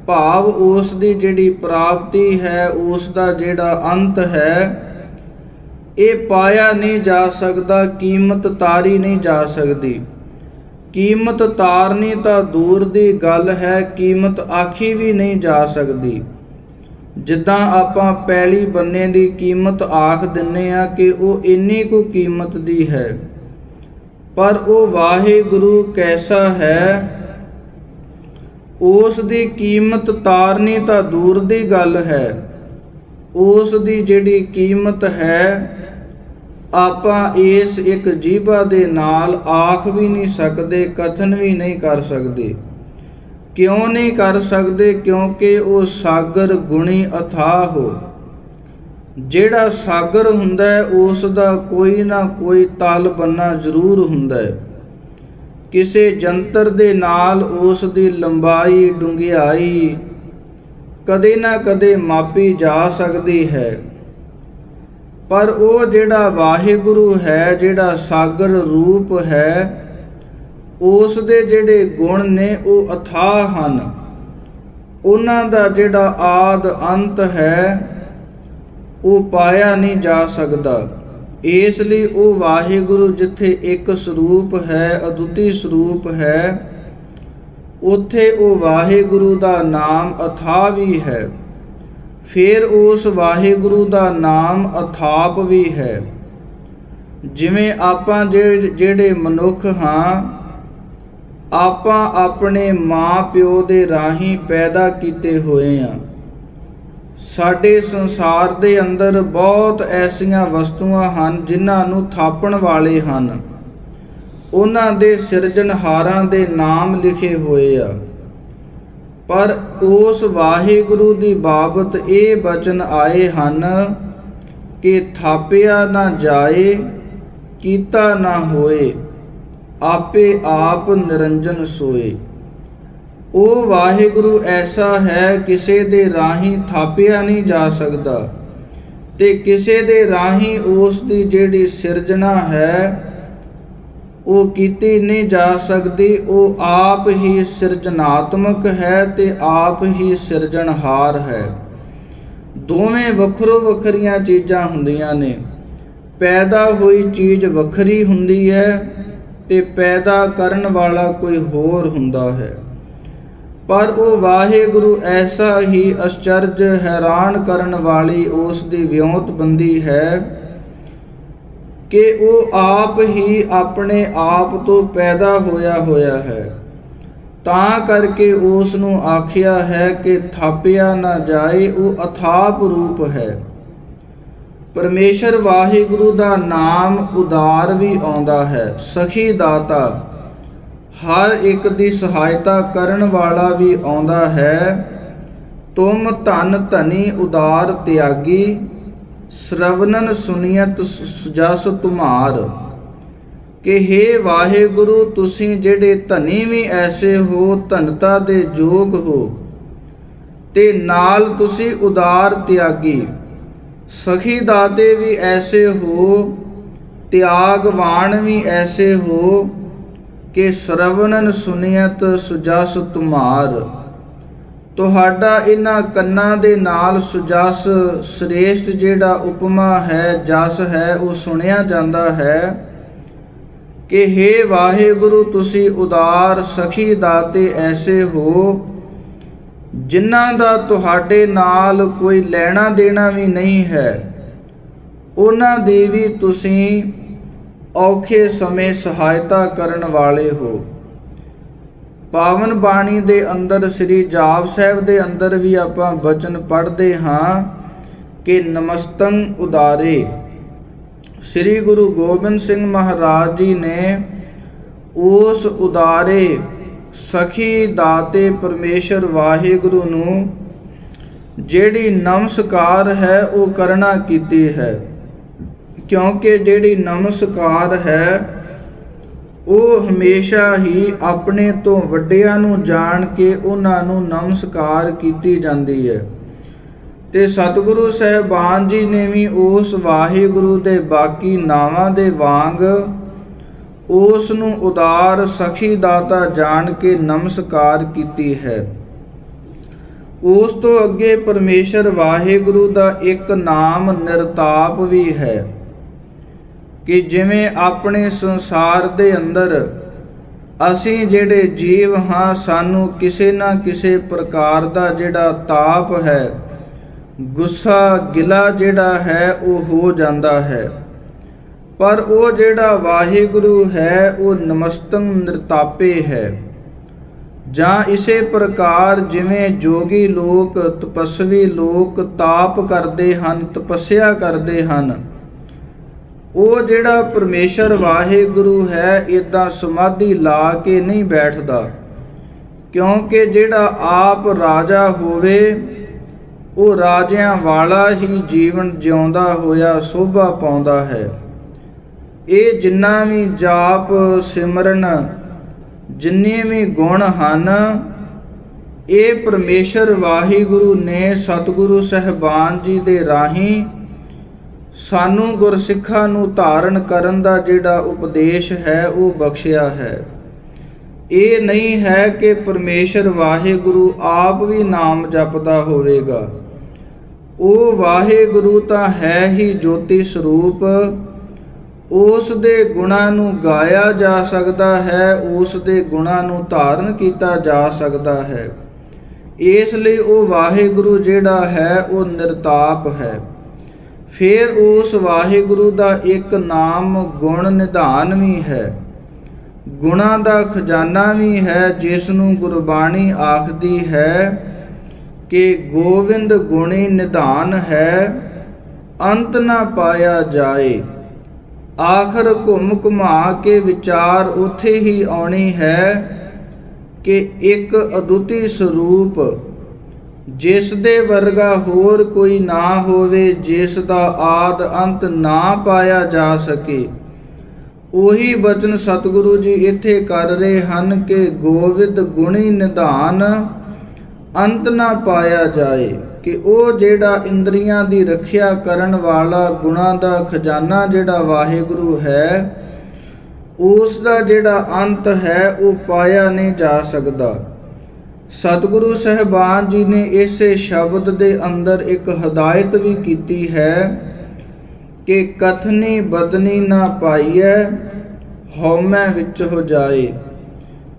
ਭਾਵ ਉਸ ਦੀ ਜਿਹੜੀ ਪ੍ਰਾਪਤੀ ਹੈ, ਉਸ ਦਾ ਜਿਹੜਾ ਅੰਤ ਹੈ, ਇਹ ਪਾਇਆ ਨਹੀਂ ਜਾ ਸਕਦਾ, ਕੀਮਤ ਤਾਰੀ ਨਹੀਂ ਜਾ ਸਕਦੀ। ਕੀਮਤ ਤਾਰਨੀ ਤਾਂ ਦੂਰ ਦੀ ਗੱਲ ਹੈ, ਕੀਮਤ ਆਖੀ ਵੀ ਨਹੀਂ ਜਾ ਸਕਦੀ। ਜਿੱਦਾਂ ਆਪਾਂ ਪਹਿਲੀ ਬੰਨੇ ਦੀ ਕੀਮਤ ਆਖ ਦਿੰਨੇ ਆ ਕਿ ਉਹ ਇੰਨੀ ਕੁ ਕੀਮਤ ਦੀ ਹੈ, ਪਰ ਉਹ ਵਾਹਿਗੁਰੂ ਕੈਸਾ ਹੈ? ਉਸ ਦੀ ਕੀਮਤ ਤਾਰਨੀ ਤਾਂ ਦੂਰ ਦੀ ਗੱਲ ਹੈ, ਉਸ ਦੀ ਜਿਹੜੀ ਕੀਮਤ ਹੈ ਆਪਾਂ ਇਸ ਇੱਕ ਜੀਭਾ ਦੇ ਨਾਲ ਆਖ ਵੀ ਨਹੀਂ ਸਕਦੇ, ਕਥਨ ਵੀ ਨਹੀਂ ਕਰ ਸਕਦੇ। ਕਿਉਂ ਨਹੀਂ ਕਰ ਸਕਦੇ? ਕਿਉਂਕਿ ਉਹ ਸਾਗਰ ਗੁਣੀ ਅਥਾਹ ਹੋ। ਜਿਹੜਾ ਸਾਗਰ ਹੁੰਦਾ ਹੈ, ਉਸ ਦਾ ਕੋਈ ਨਾ ਕੋਈ ਤਲ ਬੰਨਾ ਜ਼ਰੂਰ ਹੁੰਦਾ ਹੈ। ਕਿਸੇ ਜੰਤਰ ਦੇ ਨਾਲ ਉਸ ਦੀ ਲੰਬਾਈ ਡੂੰਘਾਈ ਕਦੇ ਨਾ ਕਦੇ ਮਾਪੀ ਜਾ ਸਕਦੀ ਹੈ। ਪਰ ਉਹ ਜਿਹੜਾ ਵਾਹਿਗੁਰੂ ਹੈ, ਜਿਹੜਾ ਸਾਗਰ ਰੂਪ ਹੈ, ਉਸ ਦੇ ਜਿਹੜੇ ਗੁਣ ਨੇ, ਉਹ ਅਥਾਹ ਹਨ। ਉਹਨਾਂ ਦਾ ਜਿਹੜਾ ਆਦ ਅੰਤ ਹੈ, ਉਹ ਪਾਇਆ ਨਹੀਂ ਜਾ ਸਕਦਾ। ਇਸ ਲਈ ਉਹ ਵਾਹਿਗੁਰੂ ਜਿੱਥੇ ਇੱਕ ਸਰੂਪ ਹੈ, ਅਦੁੱਤੀ ਸਰੂਪ ਹੈ, ਉੱਥੇ ਉਹ ਵਾਹਿਗੁਰੂ ਦਾ ਨਾਮ ਅਥਾ ਵੀ ਹੈ। ਫਿਰ ਉਸ ਵਾਹਿਗੁਰੂ ਦਾ ਨਾਮ ਅਥਾਪ ਵੀ ਹੈ। ਜਿਵੇਂ ਆਪਾਂ ਜਿਹੜੇ ਮਨੁੱਖ ਹਾਂ, ਆਪਾਂ ਆਪਣੇ ਮਾਂ ਪਿਓ ਦੇ ਰਾਹੀਂ ਪੈਦਾ ਕੀਤੇ ਹੋਏ ਆ ਸਾਡੇ ਸੰਸਾਰ ਦੇ ਅੰਦਰ ਬਹੁਤ ਐਸੀਆਂ ਵਸਤੂਆਂ ਹਨ ਜਿਨ੍ਹਾਂ ਨੂੰ ਥਾਪਣ ਵਾਲੇ ਹਨ। ਉਹਨਾਂ ਦੇ ਸਿਰਜਣਹਾਰਾਂ ਦੇ ਨਾਮ ਲਿਖੇ ਹੋਏ ਆ। ਪਰ ਉਸ ਵਾਹਿਗੁਰੂ ਦੀ ਬਾਬਤ ਇਹ ਬਚਨ ਆਏ ਹਨ ਕਿ ਥਾਪਿਆ ਨਾ ਜਾਏ, ਕੀਤਾ ਨਾ ਹੋਏ, ਆਪੇ ਆਪ ਨਿਰੰਜਨ ਸੋਏ। ਉਹ ਵਾਹਿਗੁਰੂ, ਐਸਾ ਹੈ ਕਿਸੇ ਦੇ ਰਾਹੀਂ ਥਾਪਿਆ ਨਹੀਂ ਜਾ ਸਕਦਾ ਤੇ ਕਿਸੇ ਦੇ ਰਾਹੀਂ ਉਸ ਦੀ ਜਿਹੜੀ ਸਿਰਜਣਾ ਹੈ ਉਹ ਕੀਤੀ ਨਹੀਂ ਜਾ ਸਕਦੀ, ਉਹ ਆਪ ਹੀ ਸਿਰਜਣਾਤਮਕ ਹੈ ਤੇ ਆਪ ਹੀ ਸਿਰਜਣਹਾਰ ਹੈ। ਦੋਵੇਂ ਵੱਖਰੋ ਵੱਖਰੀਆਂ ਚੀਜ਼ਾਂ ਹੁੰਦੀਆਂ ਨੇ। ਪੈਦਾ ਹੋਈ ਚੀਜ਼ ਵੱਖਰੀ ਹੁੰਦੀ ਹੈ ਤੇ ਪੈਦਾ ਕਰਨ ਵਾਲਾ ਕੋਈ ਹੋਰ ਹੁੰਦਾ ਹੈ। ਪਰ ਉਹ ਵਾਹਿਗੁਰੂ ਐਸਾ ਹੀ ਅਚਰਜ ਹੈਰਾਨ ਕਰਨ ਵਾਲੀ ਉਸ ਦੀ ਵਿਉਂਤਬੰਦੀ ਹੈ ਕਿ ਉਹ ਆਪ ਹੀ ਆਪਣੇ ਆਪ ਤੋਂ ਪੈਦਾ ਹੋਇਆ ਹੋਇਆ ਹੈ। ਤਾਂ ਕਰਕੇ ਉਸ ਨੂੰ ਆਖਿਆ ਹੈ ਕਿ ਥਾਪਿਆ ਨਾ ਜਾਏ, ਉਹ ਅਥਾਪ ਰੂਪ ਹੈ। ਪਰਮੇਸ਼ਰ ਵਾਹਿਗੁਰੂ ਦਾ ਨਾਮ ਉਦਾਰ ਵੀ ਆਉਂਦਾ ਹੈ, ਸਖੀ ਦਾਤਾ। ਹਰ ਇੱਕ ਦੀ ਸਹਾਇਤਾ ਕਰਨ ਵਾਲਾ ਵੀ ਆਉਂਦਾ ਹੈ। ਤੁਮ ਧਨ ਧਨੀ ਉਦਾਰ ਤਿਆਗੀ ਸ਼ਰਵਨਨ ਸੁਨੀਅਤ ਜਸ ਤੁਮਾਰ। ਕਿ हे ਵਾਹਿਗੁਰੂ, ਤੁਸੀਂ ਜਿਹੜੇ ਧਨੀ ਵੀ ਐਸੇ ਹੋ, ਧਨਤਾ ਦੇ ਜੋਗ ਹੋ, ਤੇ ਨਾਲ ਤੁਸੀਂ ਉਦਾਰ ਤਿਆਗੀ। ਸਖੀ ਦਾਤੇ ਵੀ ਐਸੇ ਹੋ, ਤਿਆਗਵਾਨ ਵੀ ਐਸੇ ਹੋ, ਕਿ ਸਰਵਨਨ ਸੁਨੀਅਤ ਸੁਜਸ ਤੁਮਾਰ। ਤੁਹਾਡਾ ਇਹਨਾਂ ਕੰਨਾਂ ਦੇ ਨਾਲ ਸੁਜਸ ਸ੍ਰੇਸ਼ਟ ਜਿਹੜਾ ਉਪਮਾ ਹੈ, ਜਸ ਹੈ, ਉਹ ਸੁਣਿਆ ਜਾਂਦਾ ਹੈ ਕਿ हे ਵਾਹਿਗੁਰੂ, ਤੁਸੀਂ ਉਦਾਰ ਸਖੀ ਦਾਤੇ ਐਸੇ ਹੋ ਜਿਨ੍ਹਾਂ ਦਾ ਤੁਹਾਡੇ ਨਾਲ ਕੋਈ ਲੈਣਾ ਦੇਣਾ ਵੀ ਨਹੀਂ ਹੈ। ਉਹਨਾਂ ਦੀ ਵੀ ਤੁਸੀਂ ਔਖੇ ਸਮੇਂ ਸਹਾਇਤਾ ਕਰਨ ਵਾਲੇ ਹੋ। ਪਾਵਨ ਬਾਣੀ ਦੇ ਅੰਦਰ, ਸ੍ਰੀ ਜਾਪ ਸਾਹਿਬ ਦੇ ਅੰਦਰ ਵੀ ਆਪਾਂ ਬਚਨ ਪੜ੍ਹਦੇ ਹਾਂ ਕਿ ਨਮਸਤੰ ਉਦਾਰੇ। ਸ੍ਰੀ ਗੁਰੂ ਗੋਬਿੰਦ ਸਿੰਘ ਮਹਾਰਾਜ ਜੀ ਨੇ ਉਸ ਉਦਾਰੇ ਸਖੀ ਦਾਤੇ ਪਰਮੇਸ਼ਰ ਵਾਹਿਗੁਰੂ ਨੂੰ ਜਿਹੜੀ ਨਮਸਕਾਰ ਹੈ ਉਹ ਕਰਨਾ ਕੀਤੀ ਹੈ। ਕਿਉਂਕਿ ਜਿਹੜੀ ਨਮਸਕਾਰ ਹੈ ਉਹ ਹਮੇਸ਼ਾ ਹੀ ਆਪਣੇ ਤੋਂ ਵੱਡਿਆਂ ਨੂੰ ਜਾਣ ਕੇ ਉਹਨਾਂ ਨੂੰ ਨਮਸਕਾਰ ਕੀਤੀ ਜਾਂਦੀ ਹੈ। ਤੇ ਸਤਿਗੁਰੂ ਸਹਿਬਾਨ ਜੀ ਨੇ ਵੀ ਉਸ ਵਾਹਿਗੁਰੂ ਦੇ ਬਾਕੀ ਨਾਵਾਂ ਦੇ ਵਾਂਗ ਉਸ ਨੂੰ ਉਦਾਰ ਸਖੀ ਦਾਤਾ ਜਾਣ ਕੇ ਨਮਸਕਾਰ ਕੀਤੀ ਹੈ। ਉਸ ਤੋਂ ਅੱਗੇ ਪਰਮੇਸ਼ਰ ਵਾਹਿਗੁਰੂ ਦਾ ਇੱਕ ਨਾਮ ਨਿਰਤਾਪ ਵੀ ਹੈ। ਕਿ ਜਿਵੇਂ ਆਪਣੇ ਸੰਸਾਰ ਦੇ ਅੰਦਰ ਅਸੀਂ ਜਿਹੜੇ ਜੀਵ ਹਾਂ, ਸਾਨੂੰ ਕਿਸੇ ਨਾ ਕਿਸੇ ਪ੍ਰਕਾਰ ਦਾ ਜਿਹੜਾ ਤਾਪ ਹੈ, ਗੁੱਸਾ ਗਿਲਾ ਜਿਹੜਾ ਹੈ, ਉਹ ਹੋ ਜਾਂਦਾ ਹੈ। ਪਰ ਉਹ ਜਿਹੜਾ ਵਾਹਿਗੁਰੂ ਹੈ, ਉਹ ਨਮਸਤੰ ਨਿਰਤਾਪੇ ਹੈ। ਜਾਂ ਇਸੇ ਪ੍ਰਕਾਰ ਜਿਵੇਂ ਜੋਗੀ ਲੋਕ, ਤਪਸਵੀ ਲੋਕ ਤਾਪ ਕਰਦੇ ਹਨ, ਤਪੱਸਿਆ ਕਰਦੇ ਹਨ ਉਹ ਜਿਹੜਾ ਪਰਮੇਸ਼ਰ ਵਾਹਿਗੁਰੂ ਹੈ ਇਦਾਂ ਸਮਾਧੀ ਲਾ ਕੇ ਨਹੀਂ ਬੈਠਦਾ। ਕਿਉਂਕਿ ਜਿਹੜਾ ਆਪ ਰਾਜਾ ਹੋਵੇ, ਉਹ ਰਾਜਿਆਂ ਵਾਲਾ ਹੀ ਜੀਵਨ ਜਿਉਂਦਾ ਹੋਇਆ ਸੋਭਾ ਪਾਉਂਦਾ ਹੈ। ਇਹ ਜਿੰਨਾ ਵੀ ਜਾਪ ਸਿਮਰਨ, ਜਿੰਨੇ ਵੀ ਗੁਣ ਹਨ, ਇਹ ਪਰਮੇਸ਼ਰ ਵਾਹਿਗੁਰੂ ਨੇ ਸਤਿਗੁਰੂ ਸਹਿਬਾਨ ਜੀ ਦੇ ਰਾਹੀਂ ਸਾਨੂੰ ਗੁਰਸਿੱਖਾਂ ਨੂੰ ਧਾਰਨ ਕਰਨ ਦਾ ਜਿਹੜਾ ਉਪਦੇਸ਼ ਹੈ, ਉਹ ਬਖਸ਼ਿਆ ਹੈ। ਇਹ ਨਹੀਂ ਹੈ ਕਿ ਪਰਮੇਸ਼ਰ ਵਾਹਿਗੁਰੂ ਆਪ ਵੀ ਨਾਮ ਜਪਦਾ ਹੋਵੇਗਾ। ਉਹ ਵਾਹਿਗੁਰੂ ਤਾਂ ਹੈ ਹੀ ਜੋਤੀ ਸਰੂਪ। ਉਸ ਦੇ ਗੁਣਾਂ ਨੂੰ ਗਾਇਆ ਜਾ ਸਕਦਾ ਹੈ, ਉਸ ਦੇ ਗੁਣਾਂ ਨੂੰ ਧਾਰਨ ਕੀਤਾ ਜਾ ਸਕਦਾ ਹੈ। ਇਸ ਲਈ ਉਹ ਵਾਹਿਗੁਰੂ ਜਿਹੜਾ ਹੈ, ਉਹ ਨਿਰਤਾਪ ਹੈ। ਫਿਰ ਉਸ ਵਾਹਿਗੁਰੂ ਦਾ ਇੱਕ ਨਾਮ ਗੁਣ ਨਿਧਾਨ ਵੀ ਹੈ। ਗੁਣਾ ਦਾ ਖਜ਼ਾਨਾ ਵੀ ਹੈ ਜਿਸ ਨੂੰ ਗੁਰਬਾਣੀ ਆਖਦੀ ਹੈ ਕਿ ਗੋਵਿੰਦ ਗੁਣੀ ਨਿਧਾਨ ਹੈ, ਅੰਤ ਨਾ ਪਾਇਆ ਜਾਏ। ਆਖਰ ਘੁੰਮ ਘੁਮਾ ਕੇ ਵਿਚਾਰ ਉਥੇ ਹੀ ਆਉਣੀ ਹੈ ਕਿ ਇੱਕ ਅਦੁੱਤੀ ਸਰੂਪ ਜਿਸ ਦੇ ਵਰਗਾ ਹੋਰ ਕੋਈ ਨਾ ਹੋਵੇ, ਜਿਸ ਦਾ ਆਦ ਅੰਤ ਨਾ ਪਾਇਆ ਜਾ ਸਕੇ। ਉਹੀ ਬਚਨ ਸਤਿਗੁਰੂ ਜੀ ਇੱਥੇ ਕਰ ਰਹੇ ਹਨ ਕਿ ਗੋਵਿੰਦ ਗੁਣੀ ਨਿਧਾਨ ਅੰਤ ਨਾ ਪਾਇਆ ਜਾਏ ਕਿ ਉਹ ਜਿਹੜਾ ਇੰਦਰੀਆਂ ਦੀ ਰੱਖਿਆ ਕਰਨ ਵਾਲਾ ਗੁਣਾ ਦਾ ਖਜ਼ਾਨਾ ਜਿਹੜਾ ਵਾਹਿਗੁਰੂ ਹੈ, ਉਸ ਦਾ ਜਿਹੜਾ ਅੰਤ ਹੈ, ਉਹ ਪਾਇਆ ਨਹੀਂ ਜਾ ਸਕਦਾ। ਸਤਿਗੁਰੂ ਸਹਿਬਾਨ ਜੀ ਨੇ ਇਸੇ ਸ਼ਬਦ ਦੇ ਅੰਦਰ ਇੱਕ ਹਦਾਇਤ ਵੀ ਕੀਤੀ ਹੈ ਕਿ ਕਥਨੀ ਬਦਨੀ ਨਾ ਪਾਈਐ, ਹਉਮੈ ਵਿੱਚ ਹੋ ਜਾਏ।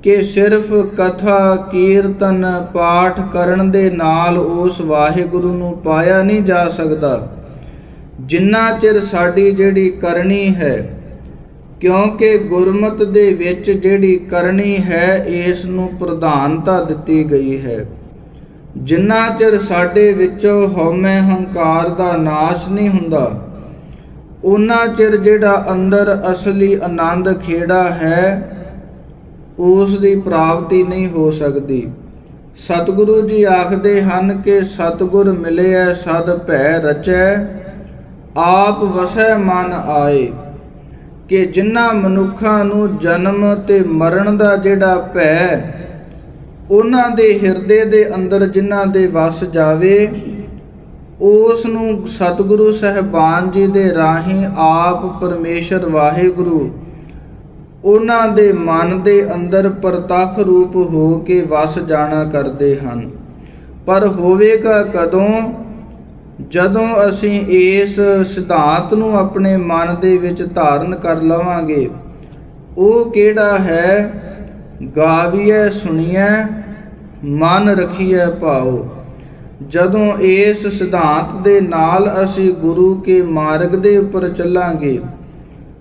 ਕਿ ਸਿਰਫ ਕਥਾ, ਕੀਰਤਨ, ਪਾਠ ਕਰਨ ਦੇ ਨਾਲ ਉਸ ਵਾਹਿਗੁਰੂ ਨੂੰ ਪਾਇਆ ਨਹੀਂ ਜਾ ਸਕਦਾ। ਜਿੰਨਾ ਚਿਰ ਸਾਡੀ ਜਿਹੜੀ ਕਰਨੀ ਹੈ ਕਿਉਂਕਿ ਗੁਰਮਤ ਦੇ ਵਿੱਚ ਜਿਹੜੀ ਕਰਨੀ ਹੈ, ਇਸ ਨੂੰ ਪ੍ਰਧਾਨਤਾ ਦਿੱਤੀ ਗਈ ਹੈ। ਜਿੰਨਾ ਚਿਰ ਸਾਡੇ ਵਿੱਚੋਂ ਹਉਮੈ ਹੰਕਾਰ ਦਾ ਨਾਸ਼ ਨਹੀਂ ਹੁੰਦਾ ਉਹਨਾਂ ਚਿਰ ਜਿਹੜਾ ਅੰਦਰ ਅਸਲੀ ਆਨੰਦ ਖੇੜਾ ਹੈ, ਉਸ ਦੀ ਪ੍ਰਾਪਤੀ ਨਹੀਂ ਹੋ ਸਕਦੀ। ਸਤਿਗੁਰੂ ਜੀ ਆਖਦੇ ਹਨ ਕਿ ਸਤਿਗੁਰ ਮਿਲਿਆ ਸਦ ਭੈ ਰਚੈ, ਆਪ ਵਸੈ ਮਨ ਆਏ। ਕਿ ਜਿਨ੍ਹਾਂ ਮਨੁੱਖਾਂ ਨੂੰ ਜਨਮ ਤੇ ਮਰਨ ਦਾ ਜਿਹੜਾ ਭੈ, ਉਹਨਾਂ ਦੇ ਹਿਰਦੇ ਦੇ ਅੰਦਰ ਜਿਨ੍ਹਾਂ ਦੇ ਵਸ ਜਾਵੇ, ਉਸ ਨੂੰ ਸਤਿਗੁਰੂ ਸਹਿਬਾਨ ਜੀ ਦੇ ਰਾਹੀਂ ਆਪ ਪਰਮੇਸ਼ਰ ਵਾਹਿਗੁਰੂ, ਉਹਨਾਂ ਦੇ ਮਨ ਦੇ ਅੰਦਰ ਪ੍ਰਤੱਖ ਰੂਪ ਹੋ ਕੇ ਵਸ ਜਾਣਾ ਕਰਦੇ ਹਨ। ਪਰ ਹੋਵੇਗਾ ਕਦੋਂ ਜਦੋਂ ਅਸੀਂ ਇਸ ਸਿਧਾਂਤ ਨੂੰ ਆਪਣੇ ਮਨ ਦੇ ਵਿੱਚ ਧਾਰਨ ਕਰ ਲਵਾਂਗੇ, ਉਹ ਕਿਹੜਾ ਹੈ? ਗਾਵੀਐ, ਸੁਣੀਐ, ਮਨ ਰਖੀਐ ਭਾਉ। ਜਦੋਂ ਇਸ ਸਿਧਾਂਤ ਦੇ ਨਾਲ ਅਸੀਂ ਗੁਰੂ ਕੇ ਮਾਰਗ ਦੇ ਉੱਪਰ ਚੱਲਾਂਗੇ,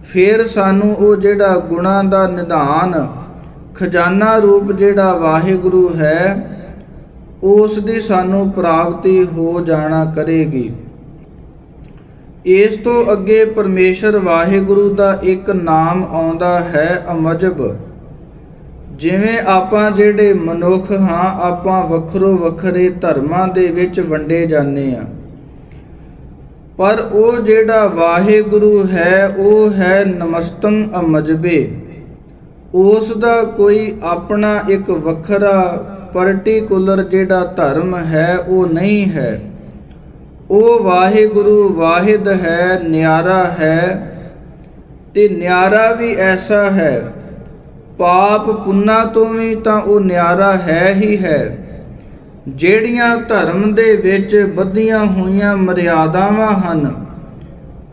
ਫਿਰ ਸਾਨੂੰ ਉਹ ਜਿਹੜਾ ਗੁਣਾ ਦਾ ਨਿਧਾਨ, ਖਜ਼ਾਨਾ ਰੂਪ ਜਿਹੜਾ ਵਾਹਿਗੁਰੂ ਹੈ ਉਸ ਦੀ ਸਾਨੂੰ ਪ੍ਰਾਪਤੀ ਹੋ ਜਾਣਾ ਕਰੇਗੀ। ਇਸ ਤੋਂ ਅੱਗੇ ਪਰਮੇਸ਼ਰ ਵਾਹਿਗੁਰੂ ਦਾ ਇੱਕ ਨਾਮ ਆਉਂਦਾ ਹੈ ਅਮਜਬ। ਜਿਵੇਂ ਆਪਾਂ ਜਿਹੜੇ ਮਨੁੱਖ ਹਾਂ, ਆਪਾਂ ਵੱਖਰੋ ਵੱਖਰੇ ਧਰਮਾਂ ਦੇ ਵਿੱਚ ਵੰਡੇ ਜਾਂਦੇ ਆ ਪਰ ਉਹ ਜਿਹੜਾ ਵਾਹਿਗੁਰੂ ਹੈ, ਉਹ ਹੈ ਨਮਸਤੰ ਅਮਜਬੇ। ਉਸ ਦਾ ਕੋਈ ਆਪਣਾ ਇੱਕ ਵੱਖਰਾ ਪਾਰਟਿਕੂਲਰ ਜਿਹੜਾ ਧਰਮ ਹੈ, ਉਹ ਨਹੀਂ ਹੈ। ਉਹ ਵਾਹਿਗੁਰੂ ਵਾਹਿਦ ਹੈ, ਨਿਆਰਾ ਹੈ ਤੇ ਨਿਆਰਾ ਵੀ ਐਸਾ ਹੈ। ਪਾਪ ਪੁੰਨਾ ਤੋਂ ਵੀ ਤਾਂ ਉਹ ਨਿਆਰਾ ਹੈ ਹੀ ਹੈ। ਜਿਹੜੀਆਂ ਧਰਮ ਦੇ ਵਿੱਚ ਬੱਧੀਆਂ ਹੋਈਆਂ ਮਰਿਆਦਾਵਾਂ ਹਨ,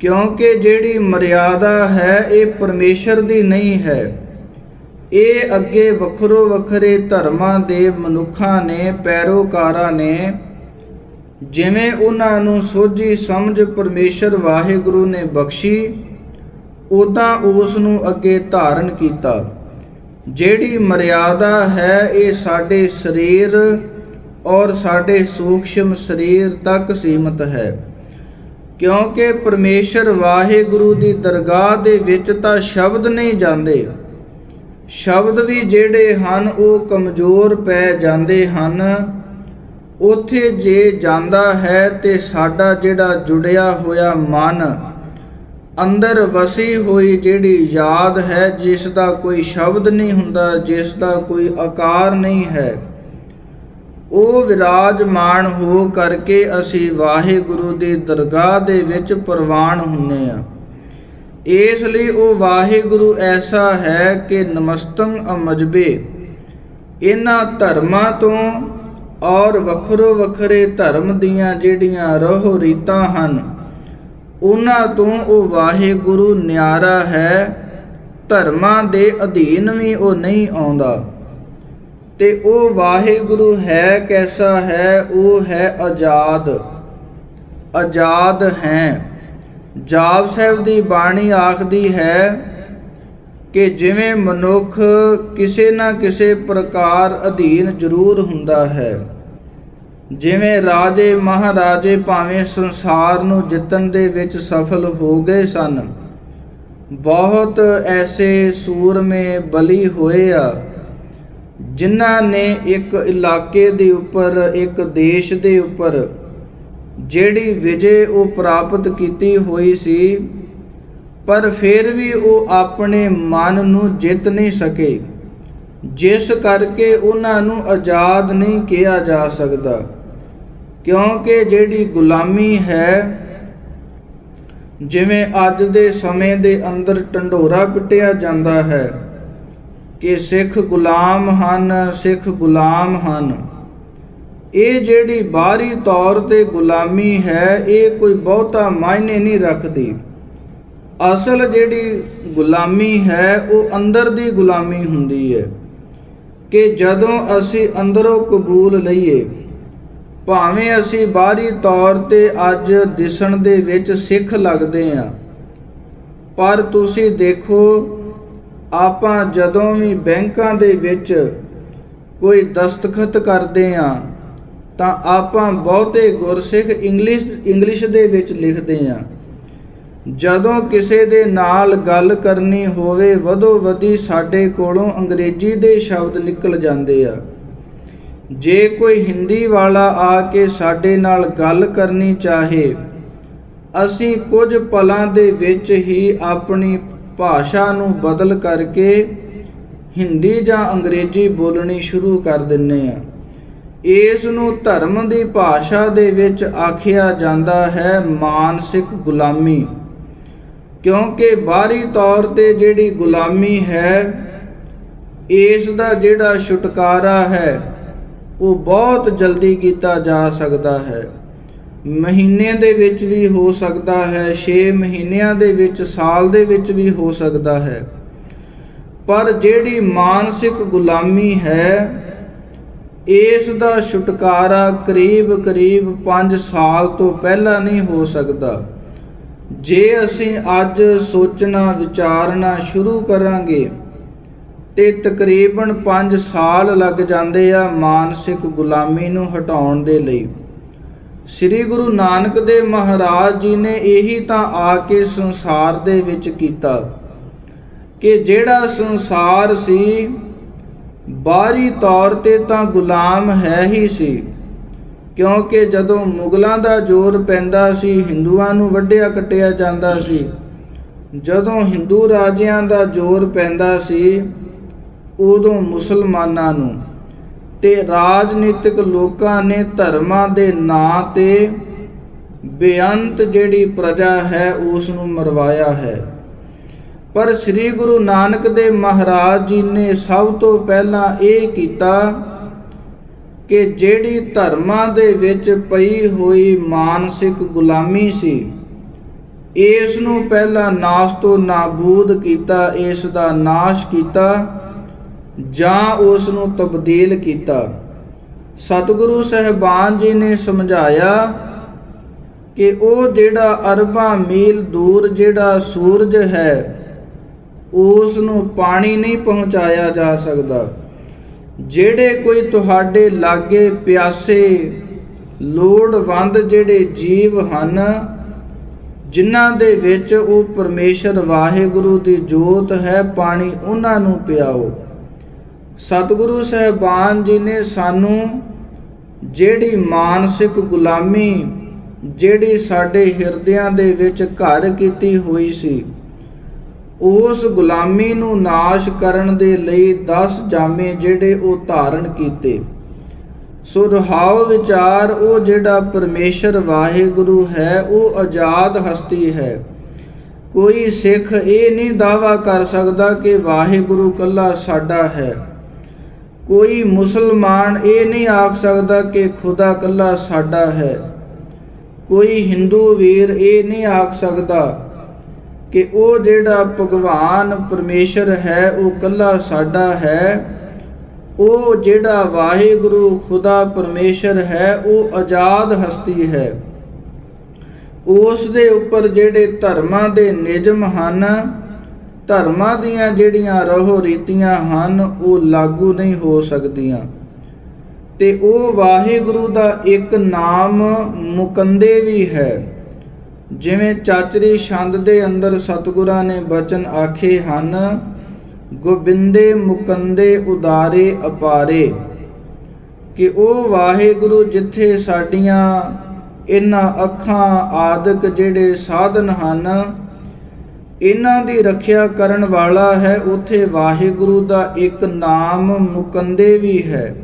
ਕਿਉਂਕਿ ਜਿਹੜੀ ਮਰਿਆਦਾ ਹੈ, ਇਹ ਪਰਮੇਸ਼ਰ ਦੀ ਨਹੀਂ ਹੈ। ਇਹ ਅੱਗੇ ਵੱਖਰੋ ਵੱਖਰੇ ਧਰਮਾਂ ਦੇ ਮਨੁੱਖਾਂ ਨੇ, ਪੈਰੋਕਾਰਾਂ ਨੇ ਜਿਵੇਂ ਉਹਨਾਂ ਨੂੰ ਸੋਝੀ ਸਮਝ ਪਰਮੇਸ਼ਰ ਵਾਹਿਗੁਰੂ ਨੇ ਬਖਸ਼ੀ ਉਦਾਂ ਉਸ ਨੂੰ ਅੱਗੇ ਧਾਰਨ ਕੀਤਾ। ਜਿਹੜੀ ਮਰਿਆਦਾ ਹੈ, ਇਹ ਸਾਡੇ ਸਰੀਰ ਔਰ ਸਾਡੇ ਸੂਖਸ਼ਮ ਸਰੀਰ ਤੱਕ ਸੀਮਤ ਹੈ। ਕਿਉਂਕਿ ਪਰਮੇਸ਼ਰ ਵਾਹਿਗੁਰੂ ਦੀ ਦਰਗਾਹ ਦੇ ਵਿੱਚ ਤਾਂ ਸ਼ਬਦ ਨਹੀਂ ਜਾਂਦੇ ਸ਼ਬਦ ਵੀ ਜਿਹੜੇ ਹਨ, ਉਹ ਕਮਜ਼ੋਰ ਪੈ ਜਾਂਦੇ ਹਨ। ਉਥੇ ਜੇ ਜਾਂਦਾ ਹੈ ਤੇ ਸਾਡਾ ਜਿਹੜਾ ਜੁੜਿਆ ਹੋਇਆ ਮਨ, ਅੰਦਰ ਵਸੀ ਹੋਈ ਜਿਹੜੀ ਯਾਦ ਹੈ, ਜਿਸ ਦਾ ਕੋਈ ਸ਼ਬਦ ਨਹੀਂ ਹੁੰਦਾ, ਜਿਸ ਦਾ ਕੋਈ ਆਕਾਰ ਨਹੀਂ ਹੈ, ਉਹ ਵਿਰਾਜਮਾਨ ਹੋ ਕਰਕੇ ਅਸੀਂ ਵਾਹਿਗੁਰੂ ਦੀ ਦਰਗਾਹ ਦੇ ਵਿੱਚ ਪ੍ਰਵਾਨ ਹੁੰਨੇ ਆ। ਇਸ ਲਈ ਉਹ ਵਾਹਿਗੁਰੂ ਐਸਾ ਹੈ ਕਿ ਨਮਸਤੰ ਅਮਜਬੇ। ਇਹਨਾਂ ਧਰਮਾਂ ਤੋਂ ਔਰ ਵੱਖਰੋ ਵੱਖਰੇ ਧਰਮ ਦੀਆਂ ਜਿਹੜੀਆਂ ਰੋਹ ਰੀਤਾਂ ਹਨ, ਉਹਨਾਂ ਤੋਂ ਉਹ ਵਾਹਿਗੁਰੂ ਨਿਆਰਾ ਹੈ, ਧਰਮਾਂ ਦੇ ਅਧੀਨ ਵੀ ਉਹ ਨਹੀਂ ਆਉਂਦਾ। ਤੇ ਉਹ ਵਾਹਿਗੁਰੂ ਹੈ ਕੈਸਾ ਹੈ? ਉਹ ਹੈ ਆਜ਼ਾਦ। ਆਜ਼ਾਦ ਹੈ। ਜਾਪ ਸਾਹਿਬ ਦੀ ਬਾਣੀ ਆਖਦੀ ਹੈ ਕਿ ਜਿਵੇਂ ਮਨੁੱਖ ਕਿਸੇ ਨਾ ਕਿਸੇ ਪ੍ਰਕਾਰ ਅਧੀਨ ਜ਼ਰੂਰ ਹੁੰਦਾ ਹੈ, ਜਿਵੇਂ ਰਾਜੇ ਮਹਾਰਾਜੇ ਭਾਵੇਂ ਸੰਸਾਰ ਨੂੰ ਜਿੱਤਣ ਦੇ ਵਿੱਚ ਸਫਲ ਹੋ ਗਏ ਸਨ, ਬਹੁਤ ਐਸੇ ਸੂਰਮੇ ਬਲੀ ਹੋਏ ਆ, ਜਿਨ੍ਹਾਂ ਨੇ ਇੱਕ ਇਲਾਕੇ ਦੇ ਉੱਪਰ, ਇੱਕ ਦੇਸ਼ ਦੇ ਉੱਪਰ ਜਿਹੜੀ ਵਿਜੇ ਉਹ ਪ੍ਰਾਪਤ ਕੀਤੀ ਹੋਈ ਸੀ, ਪਰ ਫਿਰ ਵੀ ਉਹ ਆਪਣੇ ਮਨ ਨੂੰ ਜਿੱਤ ਨਹੀਂ ਸਕੇ। ਜਿਸ ਕਰਕੇ ਉਹਨਾਂ ਨੂੰ ਆਜ਼ਾਦ ਨਹੀਂ ਕਿਹਾ ਜਾ ਸਕਦਾ। ਕਿਉਂਕਿ ਜਿਹੜੀ ਗੁਲਾਮੀ ਹੈ, ਜਿਵੇਂ ਅੱਜ ਦੇ ਸਮੇਂ ਦੇ ਅੰਦਰ ਢੰਡੋਰਾ ਪਿੱਟਿਆ ਜਾਂਦਾ ਹੈ, ਕਿ ਸਿੱਖ ਗੁਲਾਮ ਹਨ, ਸਿੱਖ ਗੁਲਾਮ ਹਨ। ਇਹ ਜਿਹੜੀ ਬਾਹਰੀ ਤੌਰ ਤੇ ਗੁਲਾਮੀ ਹੈ, ਇਹ ਕੋਈ ਬਹੁਤਾ ਮਾਇਨੇ ਨਹੀਂ ਰੱਖਦੀ। ਅਸਲ ਜਿਹੜੀ ਗੁਲਾਮੀ ਹੈ, ਉਹ ਅੰਦਰ ਦੀ ਗੁਲਾਮੀ ਹੁੰਦੀ ਹੈ ਕਿ ਜਦੋਂ ਅਸੀਂ ਅੰਦਰੋਂ ਕਬੂਲ ਲਈਏ, ਭਾਵੇਂ ਅਸੀਂ ਬਾਹਰੀ ਤੌਰ ਤੇ ਅੱਜ ਦਿਸਣ ਦੇ ਵਿੱਚ ਸਿੱਖ ਲੱਗਦੇ ਆ ਪਰ ਤੁਸੀਂ ਦੇਖੋ, ਆਪਾਂ ਜਦੋਂ ਵੀ ਬੈਂਕਾਂ ਦੇ ਵਿੱਚ ਕੋਈ ਦਸਤਖਤ ਕਰਦੇ ਆ ਤਾਂ ਆਪਾਂ ਬਹੁਤੇ ਗੁਰਸਿੱਖ ਇੰਗਲਿਸ਼ ਇੰਗਲਿਸ਼ ਦੇ ਵਿੱਚ ਲਿਖਦੇ ਆ ਜਦੋਂ ਕਿਸੇ ਦੇ ਨਾਲ ਗੱਲ ਕਰਨੀ ਹੋਵੇ, ਵਧੋ ਵਧੀ ਸਾਡੇ ਕੋਲੋਂ ਅੰਗਰੇਜ਼ੀ ਦੇ ਸ਼ਬਦ ਨਿਕਲ ਜਾਂਦੇ ਆ। ਜੇ ਕੋਈ ਹਿੰਦੀ ਵਾਲਾ ਆ ਕੇ ਸਾਡੇ ਨਾਲ ਗੱਲ ਕਰਨੀ ਚਾਹੇ, ਅਸੀਂ ਕੁਝ ਪਲਾਂ ਦੇ ਵਿੱਚ ਹੀ ਆਪਣੀ ਭਾਸ਼ਾ ਨੂੰ ਬਦਲ ਕਰਕੇ ਹਿੰਦੀ ਜਾਂ ਅੰਗਰੇਜ਼ੀ ਬੋਲਣੀ ਸ਼ੁਰੂ ਕਰ ਦਿੰਨੇ ਆ ਇਸ ਨੂੰ ਧਰਮ ਦੀ ਭਾਸ਼ਾ ਦੇ ਵਿੱਚ ਆਖਿਆ ਜਾਂਦਾ ਹੈ ਮਾਨਸਿਕ ਗੁਲਾਮੀ। ਕਿਉਂਕਿ ਬਾਹਰੀ ਤੌਰ ਤੇ ਜਿਹੜੀ ਗੁਲਾਮੀ ਹੈ, ਇਸ ਦਾ ਜਿਹੜਾ ਛੁਟਕਾਰਾ ਹੈ, ਉਹ ਬਹੁਤ ਜਲਦੀ ਕੀਤਾ ਜਾ ਸਕਦਾ ਹੈ। ਮਹੀਨੇ ਦੇ ਵਿੱਚ ਵੀ ਹੋ ਸਕਦਾ ਹੈ 6 ਮਹੀਨਿਆਂ ਦੇ ਵਿੱਚ, ਸਾਲ ਦੇ ਵਿੱਚ ਵੀ ਹੋ ਸਕਦਾ ਹੈ। ਪਰ ਜਿਹੜੀ ਮਾਨਸਿਕ ਗੁਲਾਮੀ ਹੈ ਇਸ ਦਾ ਛੁਟਕਾਰਾ ਕਰੀਬ ਕਰੀਬ 5 ਸਾਲ ਤੋਂ ਪਹਿਲਾਂ ਨਹੀਂ ਹੋ ਸਕਦਾ। ਜੇ ਅਸੀਂ ਅੱਜ ਸੋਚਣਾ, ਵਿਚਾਰਨਾ ਸ਼ੁਰੂ ਕਰਾਂਗੇ, ਤੇ ਤਕਰੀਬਨ 5 ਸਾਲ ਲੱਗ ਜਾਂਦੇ ਆ ਮਾਨਸਿਕ ਗੁਲਾਮੀ ਨੂੰ ਹਟਾਉਣ ਦੇ ਲਈ। ਸ੍ਰੀ ਗੁਰੂ ਨਾਨਕ ਦੇਵ ਮਹਾਰਾਜ ਜੀ ਨੇ ਇਹੀ ਤਾਂ ਆ ਕੇ ਸੰਸਾਰ ਦੇ ਵਿੱਚ ਕੀਤਾ ਕਿ ਜਿਹੜਾ ਸੰਸਾਰ ਸੀ ਬਾਹਰੀ ਤੌਰ ਤੇ ਤਾਂ ਗੁਲਾਮ ਹੈ ਹੀ ਸੀ, ਕਿਉਂਕਿ ਜਦੋਂ ਮੁਗਲਾਂ ਦਾ ਜ਼ੋਰ ਪੈਂਦਾ ਸੀ, ਹਿੰਦੂਆਂ ਨੂੰ ਵੱਢਿਆ ਕੱਟਿਆ ਜਾਂਦਾ ਸੀ। ਜਦੋਂ ਹਿੰਦੂ ਰਾਜਿਆਂ ਦਾ ਜ਼ੋਰ ਪੈਂਦਾ ਸੀ, ਉਦੋਂ ਮੁਸਲਮਾਨਾਂ ਨੂੰ ਤੇ ਰਾਜਨੀਤਿਕ ਲੋਕਾਂ ਨੇ ਧਰਮਾਂ ਦੇ ਨਾਂ ਤੇ ਬੇਅੰਤ ਜਿਹੜੀ ਪ੍ਰਜਾ ਹੈ, ਉਸ ਨੂੰ ਮਰਵਾਇਆ ਹੈ। ਪਰ ਸ੍ਰੀ ਗੁਰੂ ਨਾਨਕ ਦੇਵ ਮਹਾਰਾਜ ਜੀ ਨੇ ਸਭ ਤੋਂ ਪਹਿਲਾਂ ਇਹ ਕੀਤਾ ਕਿ ਜਿਹੜੀ ਧਰਮਾਂ ਦੇ ਵਿੱਚ ਪਈ ਹੋਈ ਮਾਨਸਿਕ ਗੁਲਾਮੀ ਸੀ, ਇਸ ਨੂੰ ਪਹਿਲਾਂ ਨਾਸ ਤੋਂ ਨਾਬੂਦ ਕੀਤਾ, ਇਸ ਦਾ ਨਾਸ਼ ਕੀਤਾ ਜਾਂ ਉਸ ਨੂੰ ਤਬਦੀਲ ਕੀਤਾ। ਸਤਿਗੁਰੂ ਸਹਿਬਾਨ ਜੀ ਨੇ ਸਮਝਾਇਆ ਕਿ ਉਹ ਜਿਹੜਾ ਅਰਬਾਂ ਮੀਲ ਦੂਰ ਜਿਹੜਾ ਸੂਰਜ ਹੈ ਉਸ ਨੂੰ ਪਾਣੀ ਨਹੀਂ ਪਹੁੰਚਾਇਆ ਜਾ ਸਕਦਾ। ਜਿਹੜੇ ਕੋਈ ਤੁਹਾਡੇ ਲਾਗੇ ਪਿਆਸੇ ਲੋੜਵੰਦ ਜਿਹੜੇ ਜੀਵ ਹਨ, ਜਿਨ੍ਹਾਂ ਦੇ ਵਿੱਚ ਉਹ ਪਰਮੇਸ਼ਰ ਵਾਹਿਗੁਰੂ ਦੀ ਜੋਤ ਹੈ, ਪਾਣੀ ਉਹਨਾਂ ਨੂੰ ਪਿਆਓ। ਸਤਿਗੁਰੂ ਸਹਿਬਾਨ ਜੀ ਨੇ ਸਾਨੂੰ ਜਿਹੜੀ ਮਾਨਸਿਕ ਗੁਲਾਮੀ, ਜਿਹੜੀ ਸਾਡੇ ਹਿਰਦਿਆਂ ਦੇ ਵਿੱਚ ਘਰ ਕੀਤੀ ਹੋਈ ਸੀ ਉਸ ਗੁਲਾਮੀ ਨੂੰ ਨਾਸ਼ ਕਰਨ ਦੇ ਲਈ 10 ਜਾਮੇ ਜਿਹੜੇ ਉਹ ਧਾਰਨ ਕੀਤੇ। ਸੋ ਰਹਾਉ ਵਿਚਾਰ, ਉਹ ਜਿਹੜਾ ਪਰਮੇਸ਼ਰ ਵਾਹਿਗੁਰੂ ਹੈ, ਉਹ ਆਜ਼ਾਦ ਹਸਤੀ ਹੈ। ਕੋਈ ਸਿੱਖ ਇਹ ਨਹੀਂ ਦਾਵਾ ਕਰ ਸਕਦਾ ਕਿ ਵਾਹਿਗੁਰੂ ਕੱਲਾ ਸਾਡਾ ਹੈ। ਕੋਈ ਮੁਸਲਮਾਨ ਇਹ ਨਹੀਂ ਆਖ ਸਕਦਾ ਕਿ ਖੁਦਾ ਕੱਲਾ ਸਾਡਾ ਹੈ। ਕੋਈ ਹਿੰਦੂ ਵੀਰ ਇਹ ਨਹੀਂ ਆਖ ਸਕਦਾ ਕਿ ਉਹ ਜਿਹੜਾ ਭਗਵਾਨ ਪਰਮੇਸ਼ਰ ਹੈ, ਉਹ ਕੱਲਾ ਸਾਡਾ ਹੈ। ਉਹ ਜਿਹੜਾ ਵਾਹਿਗੁਰੂ ਖੁਦਾ ਪਰਮੇਸ਼ਰ ਹੈ, ਉਹ ਆਜ਼ਾਦ ਹਸਤੀ ਹੈ। ਉਸ ਦੇ ਉੱਪਰ ਜਿਹੜੇ ਧਰਮਾਂ ਦੇ ਨਿਯਮ ਹਨ, ਧਰਮਾਂ ਦੀਆਂ ਜਿਹੜੀਆਂ ਰਹੋ ਰੀਤੀਆਂ ਹਨ, ਉਹ ਲਾਗੂ ਨਹੀਂ ਹੋ ਸਕਦੀਆਂ। ਤੇ ਉਹ ਵਾਹਿਗੁਰੂ ਦਾ ਇੱਕ ਨਾਮ ਮੁਕੰਦੇ ਵੀ ਹੈ। ਜਿਵੇਂ ਚਾਚਰੀ ਛੰਦ ਦੇ ਅੰਦਰ ਸਤਿਗੁਰਾਂ ਨੇ ਬਚਨ ਆਖੇ ਹਨ, ਗੋਬਿੰਦੇ ਮੁਕੰਦੇ ਉਦਾਰੇ ਅਪਾਰੇ। ਕਿ ਉਹ ਵਾਹਿਗੁਰੂ ਜਿੱਥੇ ਸਾਡੀਆਂ ਇਹਨਾਂ ਅੱਖਾਂ ਆਦਿਕ ਜਿਹੜੇ ਸਾਧਨ ਹਨ, ਇਹਨਾਂ ਦੀ ਰੱਖਿਆ ਕਰਨ ਵਾਲਾ ਹੈ, ਉਥੇ ਵਾਹਿਗੁਰੂ ਦਾ ਇੱਕ ਨਾਮ ਮੁਕੰਦੇ ਵੀ ਹੈ।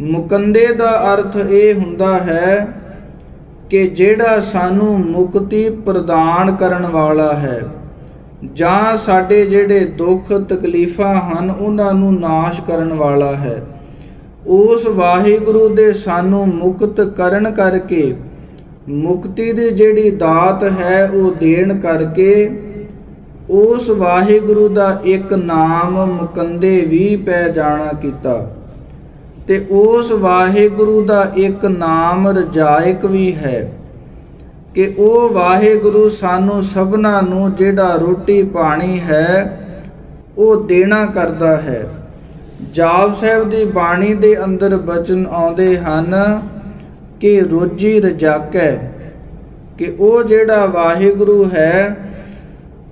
ਮੁਕੰਦੇ ਦਾ ਅਰਥ ਇਹ ਹੁੰਦਾ ਹੈ ਕਿ ਜਿਹੜਾ ਸਾਨੂੰ ਮੁਕਤੀ ਪ੍ਰਦਾਨ ਕਰਨ ਵਾਲਾ ਹੈ, ਜਾਂ ਸਾਡੇ ਜਿਹੜੇ ਦੁੱਖ ਤਕਲੀਫਾਂ ਹਨ, ਉਹਨਾਂ ਨੂੰ ਨਾਸ਼ ਕਰਨ ਵਾਲਾ ਹੈ, ਉਸ ਵਾਹਿਗੁਰੂ ਦੇ ਸਾਨੂੰ ਮੁਕਤ ਕਰਨ ਕਰਕੇ, ਮੁਕਤੀ ਦੀ ਜਿਹੜੀ ਦਾਤ ਹੈ, ਉਹ ਦੇਣ ਕਰਕੇ, ਉਸ ਵਾਹਿਗੁਰੂ ਦਾ ਇੱਕ ਨਾਮ ਮੁਕੰਦੇ ਵੀ ਪੈ ਜਾਣਾ ਕੀਤਾ। ਤੇ ਉਸ ਵਾਹਿਗੁਰੂ ਦਾ ਇੱਕ ਨਾਮ ਰਜਾਇਕ ਵੀ ਹੈ ਕਿ ਉਹ ਵਾਹਿਗੁਰੂ ਸਾਨੂੰ ਸਭਨਾ ਨੂੰ ਜਿਹੜਾ ਰੋਟੀ ਪਾਣੀ ਹੈ, ਉਹ ਦੇਣਾ ਕਰਦਾ ਹੈ। ਜਾਪ ਸਾਹਿਬ ਦੀ ਬਾਣੀ ਦੇ ਅੰਦਰ ਬਚਨ ਆਉਂਦੇ ਹਨ ਕਿ ਰੋਜੀ ਰਜਾਕ ਹੈ ਕਿ ਉਹ ਜਿਹੜਾ ਵਾਹਿਗੁਰੂ ਹੈ,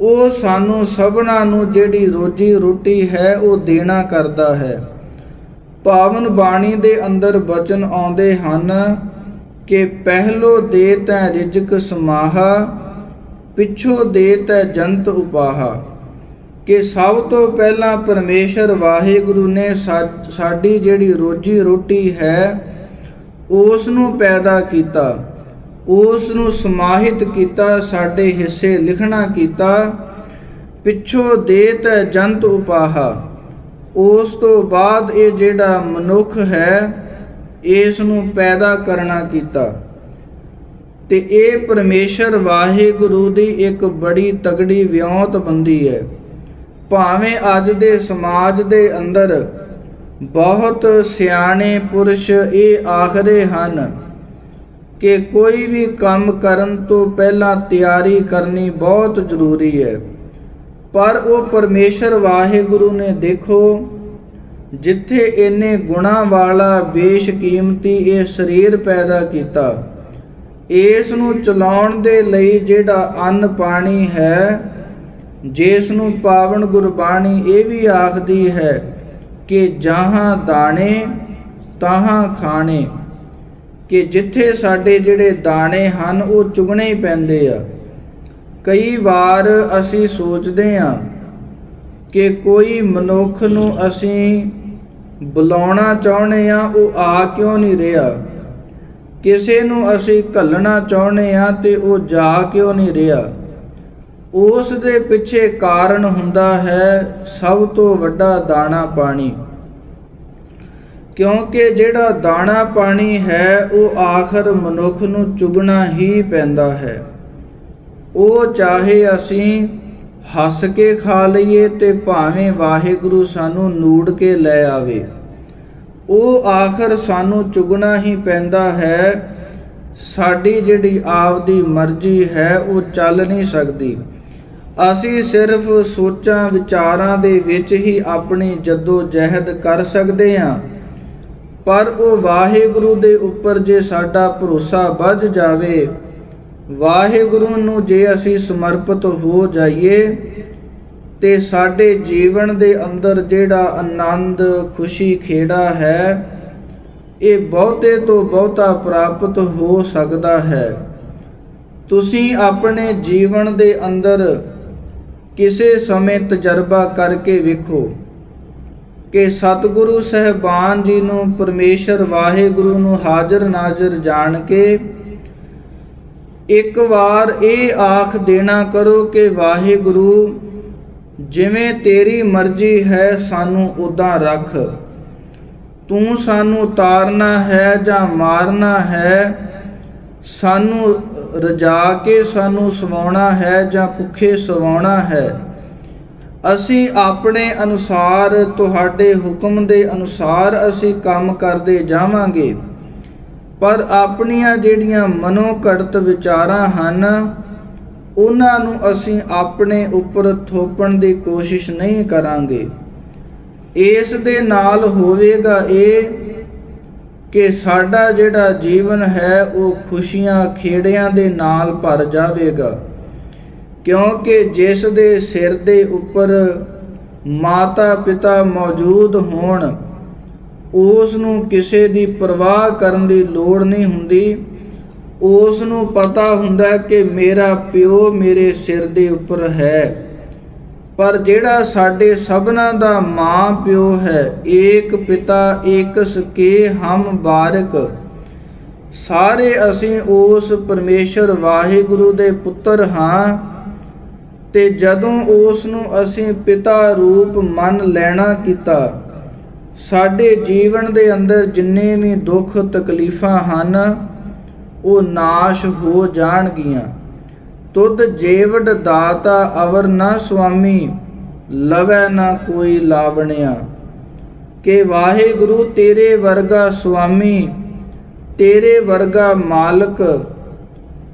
ਉਹ ਸਾਨੂੰ ਸਭਨਾ ਨੂੰ ਜਿਹੜੀ ਰੋਜੀ ਰੋਟੀ ਹੈ, ਉਹ ਦੇਣਾ ਕਰਦਾ ਹੈ। ਪਾਵਨ ਬਾਣੀ ਦੇ ਅੰਦਰ ਬਚਨ ਆਉਂਦੇ ਹਨ ਕਿ ਪਹਿਲੋ ਦੇ ਤੈ ਰਿਜਕ ਸਮਾਹਾ, ਪਿਛੋ ਦੇ ਤੈ ਜੰਤ ਉਪਾਹਾ। ਕਿ ਸਭ ਤੋਂ ਪਹਿਲਾਂ ਪਰਮੇਸ਼ਰ ਵਾਹਿਗੁਰੂ ਨੇ ਸਾਡੀ ਜਿਹੜੀ ਰੋਜੀ ਰੋਟੀ ਹੈ ਉਸ ਨੂੰ ਪੈਦਾ ਕੀਤਾ ਉਸ ਨੂੰ ਸਮਾਹਿਤ ਕੀਤਾ, ਸਾਡੇ ਹਿੱਸੇ ਲਿਖਣਾ ਕੀਤਾ, ਪਿੱਛੋਂ ਤੈ ਜੰਤ ਉਪਾਹਾ। ਉਸ ਤੋਂ ਬਾਅਦ ਇਹ ਜਿਹੜਾ ਮਨੁੱਖ ਹੈ ਇਸ ਨੂੰ ਪੈਦਾ ਕਰਨਾ ਕੀਤਾ। ਤੇ ਇਹ ਪਰਮੇਸ਼ਰ ਵਾਹਿਗੁਰੂ ਦੀ ਇੱਕ ਬੜੀ ਤਗੜੀ ਵਿਉਂਤ ਬੰਦੀ ਹੈ। ਭਾਵੇਂ ਅੱਜ ਦੇ ਸਮਾਜ ਦੇ ਅੰਦਰ ਬਹੁਤ ਸਿਆਣੇ ਪੁਰਸ਼ ਇਹ ਆਖਦੇ ਹਨ ਕਿ ਕੋਈ ਵੀ ਕੰਮ ਕਰਨ ਤੋਂ ਪਹਿਲਾਂ ਤਿਆਰੀ ਕਰਨੀ ਬਹੁਤ ਜ਼ਰੂਰੀ ਹੈ। ਪਰ ਉਹ ਪਰਮੇਸ਼ਰ ਵਾਹਿਗੁਰੂ ਨੇ ਦੇਖੋ, ਜਿੱਥੇ ਇਹਨੇ ਗੁਣਾ ਵਾਲਾ ਬੇਸ਼ਕੀਮਤੀ ਇਹ ਸਰੀਰ ਪੈਦਾ ਕੀਤਾ, ਇਸ ਨੂੰ ਚਲਾਉਣ ਦੇ ਲਈ ਜਿਹੜਾ ਅੰਨ ਪਾਣੀ ਹੈ, ਜਿਸ ਨੂੰ ਪਾਵਨ ਗੁਰਬਾਣੀ ਇਹ ਵੀ ਆਖਦੀ ਹੈ ਕਿ ਜਹਾਂ ਦਾਣੇ, ਤਾਹਾਂ ਖਾਣੇ, ਕਿ ਜਿੱਥੇ ਸਾਡੇ ਜਿਹੜੇ ਦਾਣੇ ਹਨ ਉਹ ਚੁਗਣੇ ਹੀ ਪੈਂਦੇ ਆ। ਕਈ ਵਾਰ ਅਸੀਂ ਸੋਚਦੇ ਹਾਂ ਕਿ ਕੋਈ ਮਨੁੱਖ ਨੂੰ ਅਸੀਂ ਬੁਲਾਉਣਾ ਚਾਹੁੰਦੇ ਆ ਉਹ ਆ ਕਿਉਂ ਨਹੀਂ ਰਿਹਾ? ਕਿਸੇ ਨੂੰ ਅਸੀਂ ਘੱਲਣਾ ਚਾਹੁੰਦੇ ਆ ਤੇ ਉਹ ਜਾ ਕਿਉਂ ਨਹੀਂ ਰਿਹਾ? ਉਸ ਦੇ ਪਿੱਛੇ ਕਾਰਨ ਹੁੰਦਾ ਹੈ ਸਭ ਤੋਂ ਵੱਡਾ ਦਾਣਾ ਪਾਣੀ। ਕਿਉਂਕਿ ਜਿਹੜਾ ਦਾਣਾ ਪਾਣੀ ਹੈ, ਉਹ ਆਖਰ ਮਨੁੱਖ ਨੂੰ ਚੁਗਣਾ ਹੀ ਪੈਂਦਾ ਹੈ। ਉਹ ਚਾਹੇ ਅਸੀਂ ਹੱਸ ਕੇ ਖਾ ਲਈਏ ਤੇ ਭਾਵੇਂ ਵਾਹਿਗੁਰੂ ਸਾਨੂੰ ਨੂੜ ਕੇ ਲੈ ਆਵੇ। ਉਹ ਆਖਰ ਸਾਨੂੰ ਚੁਗਣਾ ਹੀ ਪੈਂਦਾ ਹੈ। ਸਾਡੀ ਜਿਹੜੀ ਆਪਦੀ ਮਰਜ਼ੀ ਹੈ, ਉਹ ਚੱਲ ਨਹੀਂ ਸਕਦੀ। ਅਸੀਂ ਸਿਰਫ ਸੋਚਾਂ ਵਿਚਾਰਾਂ ਦੇ ਵਿੱਚ ਹੀ ਆਪਣੀ ਜੱਦੋ ਜਹਿਦ ਕਰ ਸਕਦੇ ਹਾਂ। ਪਰ ਉਹ ਵਾਹਿਗੁਰੂ ਦੇ ਉੱਪਰ ਜੇ ਸਾਡਾ ਭਰੋਸਾ ਵੱਧ ਜਾਵੇ ਵਾਹਿਗੁਰੂ ਨੂੰ ਜੇ ਅਸੀਂ ਸਮਰਪਿਤ ਹੋ ਜਾਈਏ, ਤੇ ਸਾਡੇ ਜੀਵਨ ਦੇ ਅੰਦਰ ਜਿਹੜਾ ਆਨੰਦ, ਖੁਸ਼ੀ, ਖੇੜਾ ਹੈ, ਇਹ ਬਹੁਤੇ ਤੋਂ ਬਹੁਤਾ ਪ੍ਰਾਪਤ ਹੋ ਸਕਦਾ ਹੈ। ਤੁਸੀਂ ਆਪਣੇ ਜੀਵਨ ਦੇ ਅੰਦਰ ਕਿਸੇ ਸਮੇਂ ਤਜਰਬਾ ਕਰਕੇ ਵੇਖੋ ਕਿ ਸਤਿਗੁਰੂ ਸਹਿਬਾਨ ਜੀ ਨੂੰ, ਪਰਮੇਸ਼ਰ ਵਾਹਿਗੁਰੂ ਨੂੰ ਹਾਜ਼ਰ ਨਾਜ਼ਰ ਜਾਣ ਕੇ ਇੱਕ ਵਾਰ ਇਹ ਆਖ ਦੇਣਾ ਕਰੋ ਕਿ ਵਾਹਿਗੁਰੂ, ਜਿਵੇਂ ਤੇਰੀ ਮਰਜ਼ੀ ਹੈ, ਸਾਨੂੰ ਉਦਾਂ ਰੱਖ। ਤੂੰ ਸਾਨੂੰ ਉਤਾਰਨਾ ਹੈ ਜਾਂ ਮਾਰਨਾ ਹੈ, ਸਾਨੂੰ ਰਜਾ ਕੇ ਸਾਨੂੰ ਸਵਾਉਣਾ ਹੈ ਜਾਂ ਭੁੱਖੇ ਸਵਾਉਣਾ ਹੈ। ਅਸੀਂ ਆਪਣੇ ਅਨੁਸਾਰ, ਤੁਹਾਡੇ ਹੁਕਮ ਦੇ ਅਨੁਸਾਰ ਅਸੀਂ ਕੰਮ ਕਰਦੇ ਜਾਵਾਂਗੇ। ਪਰ ਆਪਣੀਆਂ ਜਿਹੜੀਆਂ ਮਨੋ ਘੜਤ ਵਿਚਾਰਾਂ ਹਨ, ਉਹਨਾਂ ਨੂੰ ਅਸੀਂ ਆਪਣੇ ਉੱਪਰ ਥੋਪਣ ਦੀ ਕੋਸ਼ਿਸ਼ ਨਹੀਂ ਕਰਾਂਗੇ। ਇਸ ਦੇ ਨਾਲ ਹੋਵੇਗਾ ਇਹ ਕਿ ਸਾਡਾ ਜਿਹੜਾ ਜੀਵਨ ਹੈ, ਉਹ ਖੁਸ਼ੀਆਂ ਖੇੜਿਆਂ ਦੇ ਨਾਲ ਭਰ ਜਾਵੇਗਾ। ਕਿਉਂਕਿ ਜਿਸ ਦੇ ਸਿਰ ਦੇ ਉੱਪਰ ਮਾਤਾ ਪਿਤਾ ਮੌਜੂਦ ਹੋਣ ਉਸ ਨੂੰ ਕਿਸੇ ਦੀ ਪਰਵਾਹ ਕਰਨ ਦੀ ਲੋੜ ਨਹੀਂ ਹੁੰਦੀ। ਉਸ ਨੂੰ ਪਤਾ ਹੁੰਦਾ ਕਿ ਮੇਰਾ ਪਿਓ ਮੇਰੇ ਸਿਰ ਦੇ ਉੱਪਰ ਹੈ। ਪਰ ਜਿਹੜਾ ਸਾਡੇ ਸਭਨਾ ਦਾ ਮਾਂ ਪਿਓ ਹੈ, ਏਕ ਪਿਤਾ, ਏਕਸ ਕੇ ਹਮ ਬਾਰਕ ਸਾਰੇ ਅਸੀਂ ਉਸ ਪਰਮੇਸ਼ਰ ਵਾਹਿਗੁਰੂ ਦੇ ਪੁੱਤਰ ਹਾਂ ਤੇ ਜਦੋਂ ਉਸ ਨੂੰ ਅਸੀਂ ਪਿਤਾ ਰੂਪ ਮੰਨ ਲੈਣਾ ਕੀਤਾ ਸਾਡੇ ਜੀਵਨ ਦੇ ਅੰਦਰ ਜਿੰਨੇ ਵੀ ਦੁੱਖ ਤਕਲੀਫਾਂ ਹਨ, ਉਹ ਨਾਸ਼ ਹੋ ਜਾਣਗੀਆਂ। ਤੁਧ ਜੇਵਡ ਦਾਤਾ ਅਵਰ ਨਾ ਸੁਆਮੀ, ਲਵੈ ਨਾ ਕੋਈ ਲਾਵਣਿਆ। ਕਿ ਵਾਹਿਗੁਰੂ ਤੇਰੇ ਵਰਗਾ ਸੁਆਮੀ, ਤੇਰੇ ਵਰਗਾ ਮਾਲਕ,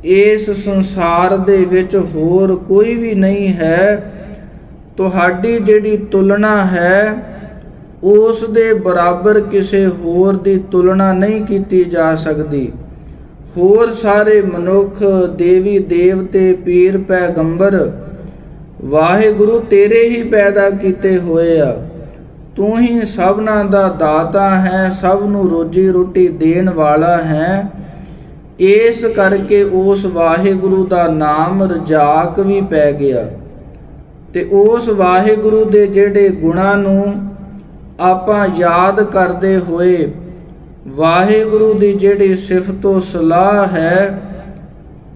ਇਸ ਸੰਸਾਰ ਦੇ ਵਿੱਚ ਹੋਰ ਕੋਈ ਵੀ ਨਹੀਂ ਹੈ। ਤੁਹਾਡੀ ਜਿਹੜੀ ਤੁਲਨਾ ਹੈ ਉਸ ਦੇ ਬਰਾਬਰ ਕਿਸੇ ਹੋਰ ਦੀ ਤੁਲਨਾ ਨਹੀਂ ਕੀਤੀ ਜਾ ਸਕਦੀ। ਹੋਰ ਸਾਰੇ ਮਨੁੱਖ, ਦੇਵੀ ਦੇਵਤੇ, ਪੀਰ ਪੈਗੰਬਰ, ਵਾਹਿਗੁਰੂ ਤੇਰੇ ਹੀ ਪੈਦਾ ਕੀਤੇ ਹੋਏ ਆ। ਤੂੰ ਹੀ ਸਭਨਾਂ ਦਾ ਦਾਤਾ ਹੈ ਸਭ ਨੂੰ ਰੋਜੀ ਰੋਟੀ ਦੇਣ ਵਾਲਾ ਹੈ। ਇਸ ਕਰਕੇ ਉਸ ਵਾਹਿਗੁਰੂ ਦਾ ਨਾਮ ਰਜਾਕ ਵੀ ਪੈ ਗਿਆ। ਤੇ ਉਸ ਵਾਹਿਗੁਰੂ ਦੇ ਜਿਹੜੇ ਗੁਣਾਂ ਨੂੰ ਆਪਾਂ ਯਾਦ ਕਰਦੇ ਹੋਏ ਵਾਹਿਗੁਰੂ ਦੀ ਜਿਹੜੀ ਸਿਫਤੋ ਸਲਾਹ ਹੈ,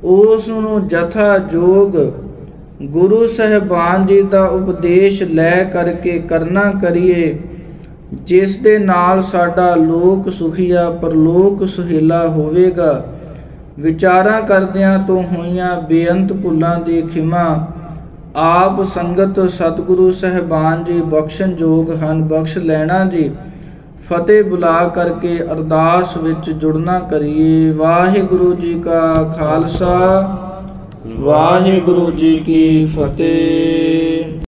ਉਸ ਨੂੰ ਜਥਾ ਜੋਗ ਗੁਰੂ ਸਹਿਬਾਨ ਜੀ ਦਾ ਉਪਦੇਸ਼ ਲੈ ਕਰਕੇ ਕਰਨਾ ਕਰੀਏ, ਜਿਸ ਦੇ ਨਾਲ ਸਾਡਾ ਲੋਕ ਸੁਖੀਆ, ਪਰਲੋਕ ਸੁਹੇਲਾ ਹੋਵੇਗਾ। ਵਿਚਾਰਾਂ ਕਰਦਿਆਂ ਤੋਂ ਹੋਈਆਂ ਬੇਅੰਤ ਭੁੱਲਾਂ ਦੀ ਖਿਮਾ ਆਪ ਸੰਗਤ ਸਤਿਗੁਰੂ ਸਹਿਬਾਨ ਜੀ, ਬਖਸ਼ਣ ਯੋਗ ਹਨ, ਬਖਸ਼ ਲੈਣਾ ਜੀ। ਫਤਿਹ ਬੁਲਾ ਕਰਕੇ ਅਰਦਾਸ ਵਿੱਚ ਜੁੜਨਾ ਕਰੀਏ। ਵਾਹਿਗੁਰੂ ਜੀ ਕਾ ਖਾਲਸਾ। ਵਾਹਿਗੁਰੂ ਜੀ ਕੀ ਫਤਿਹ।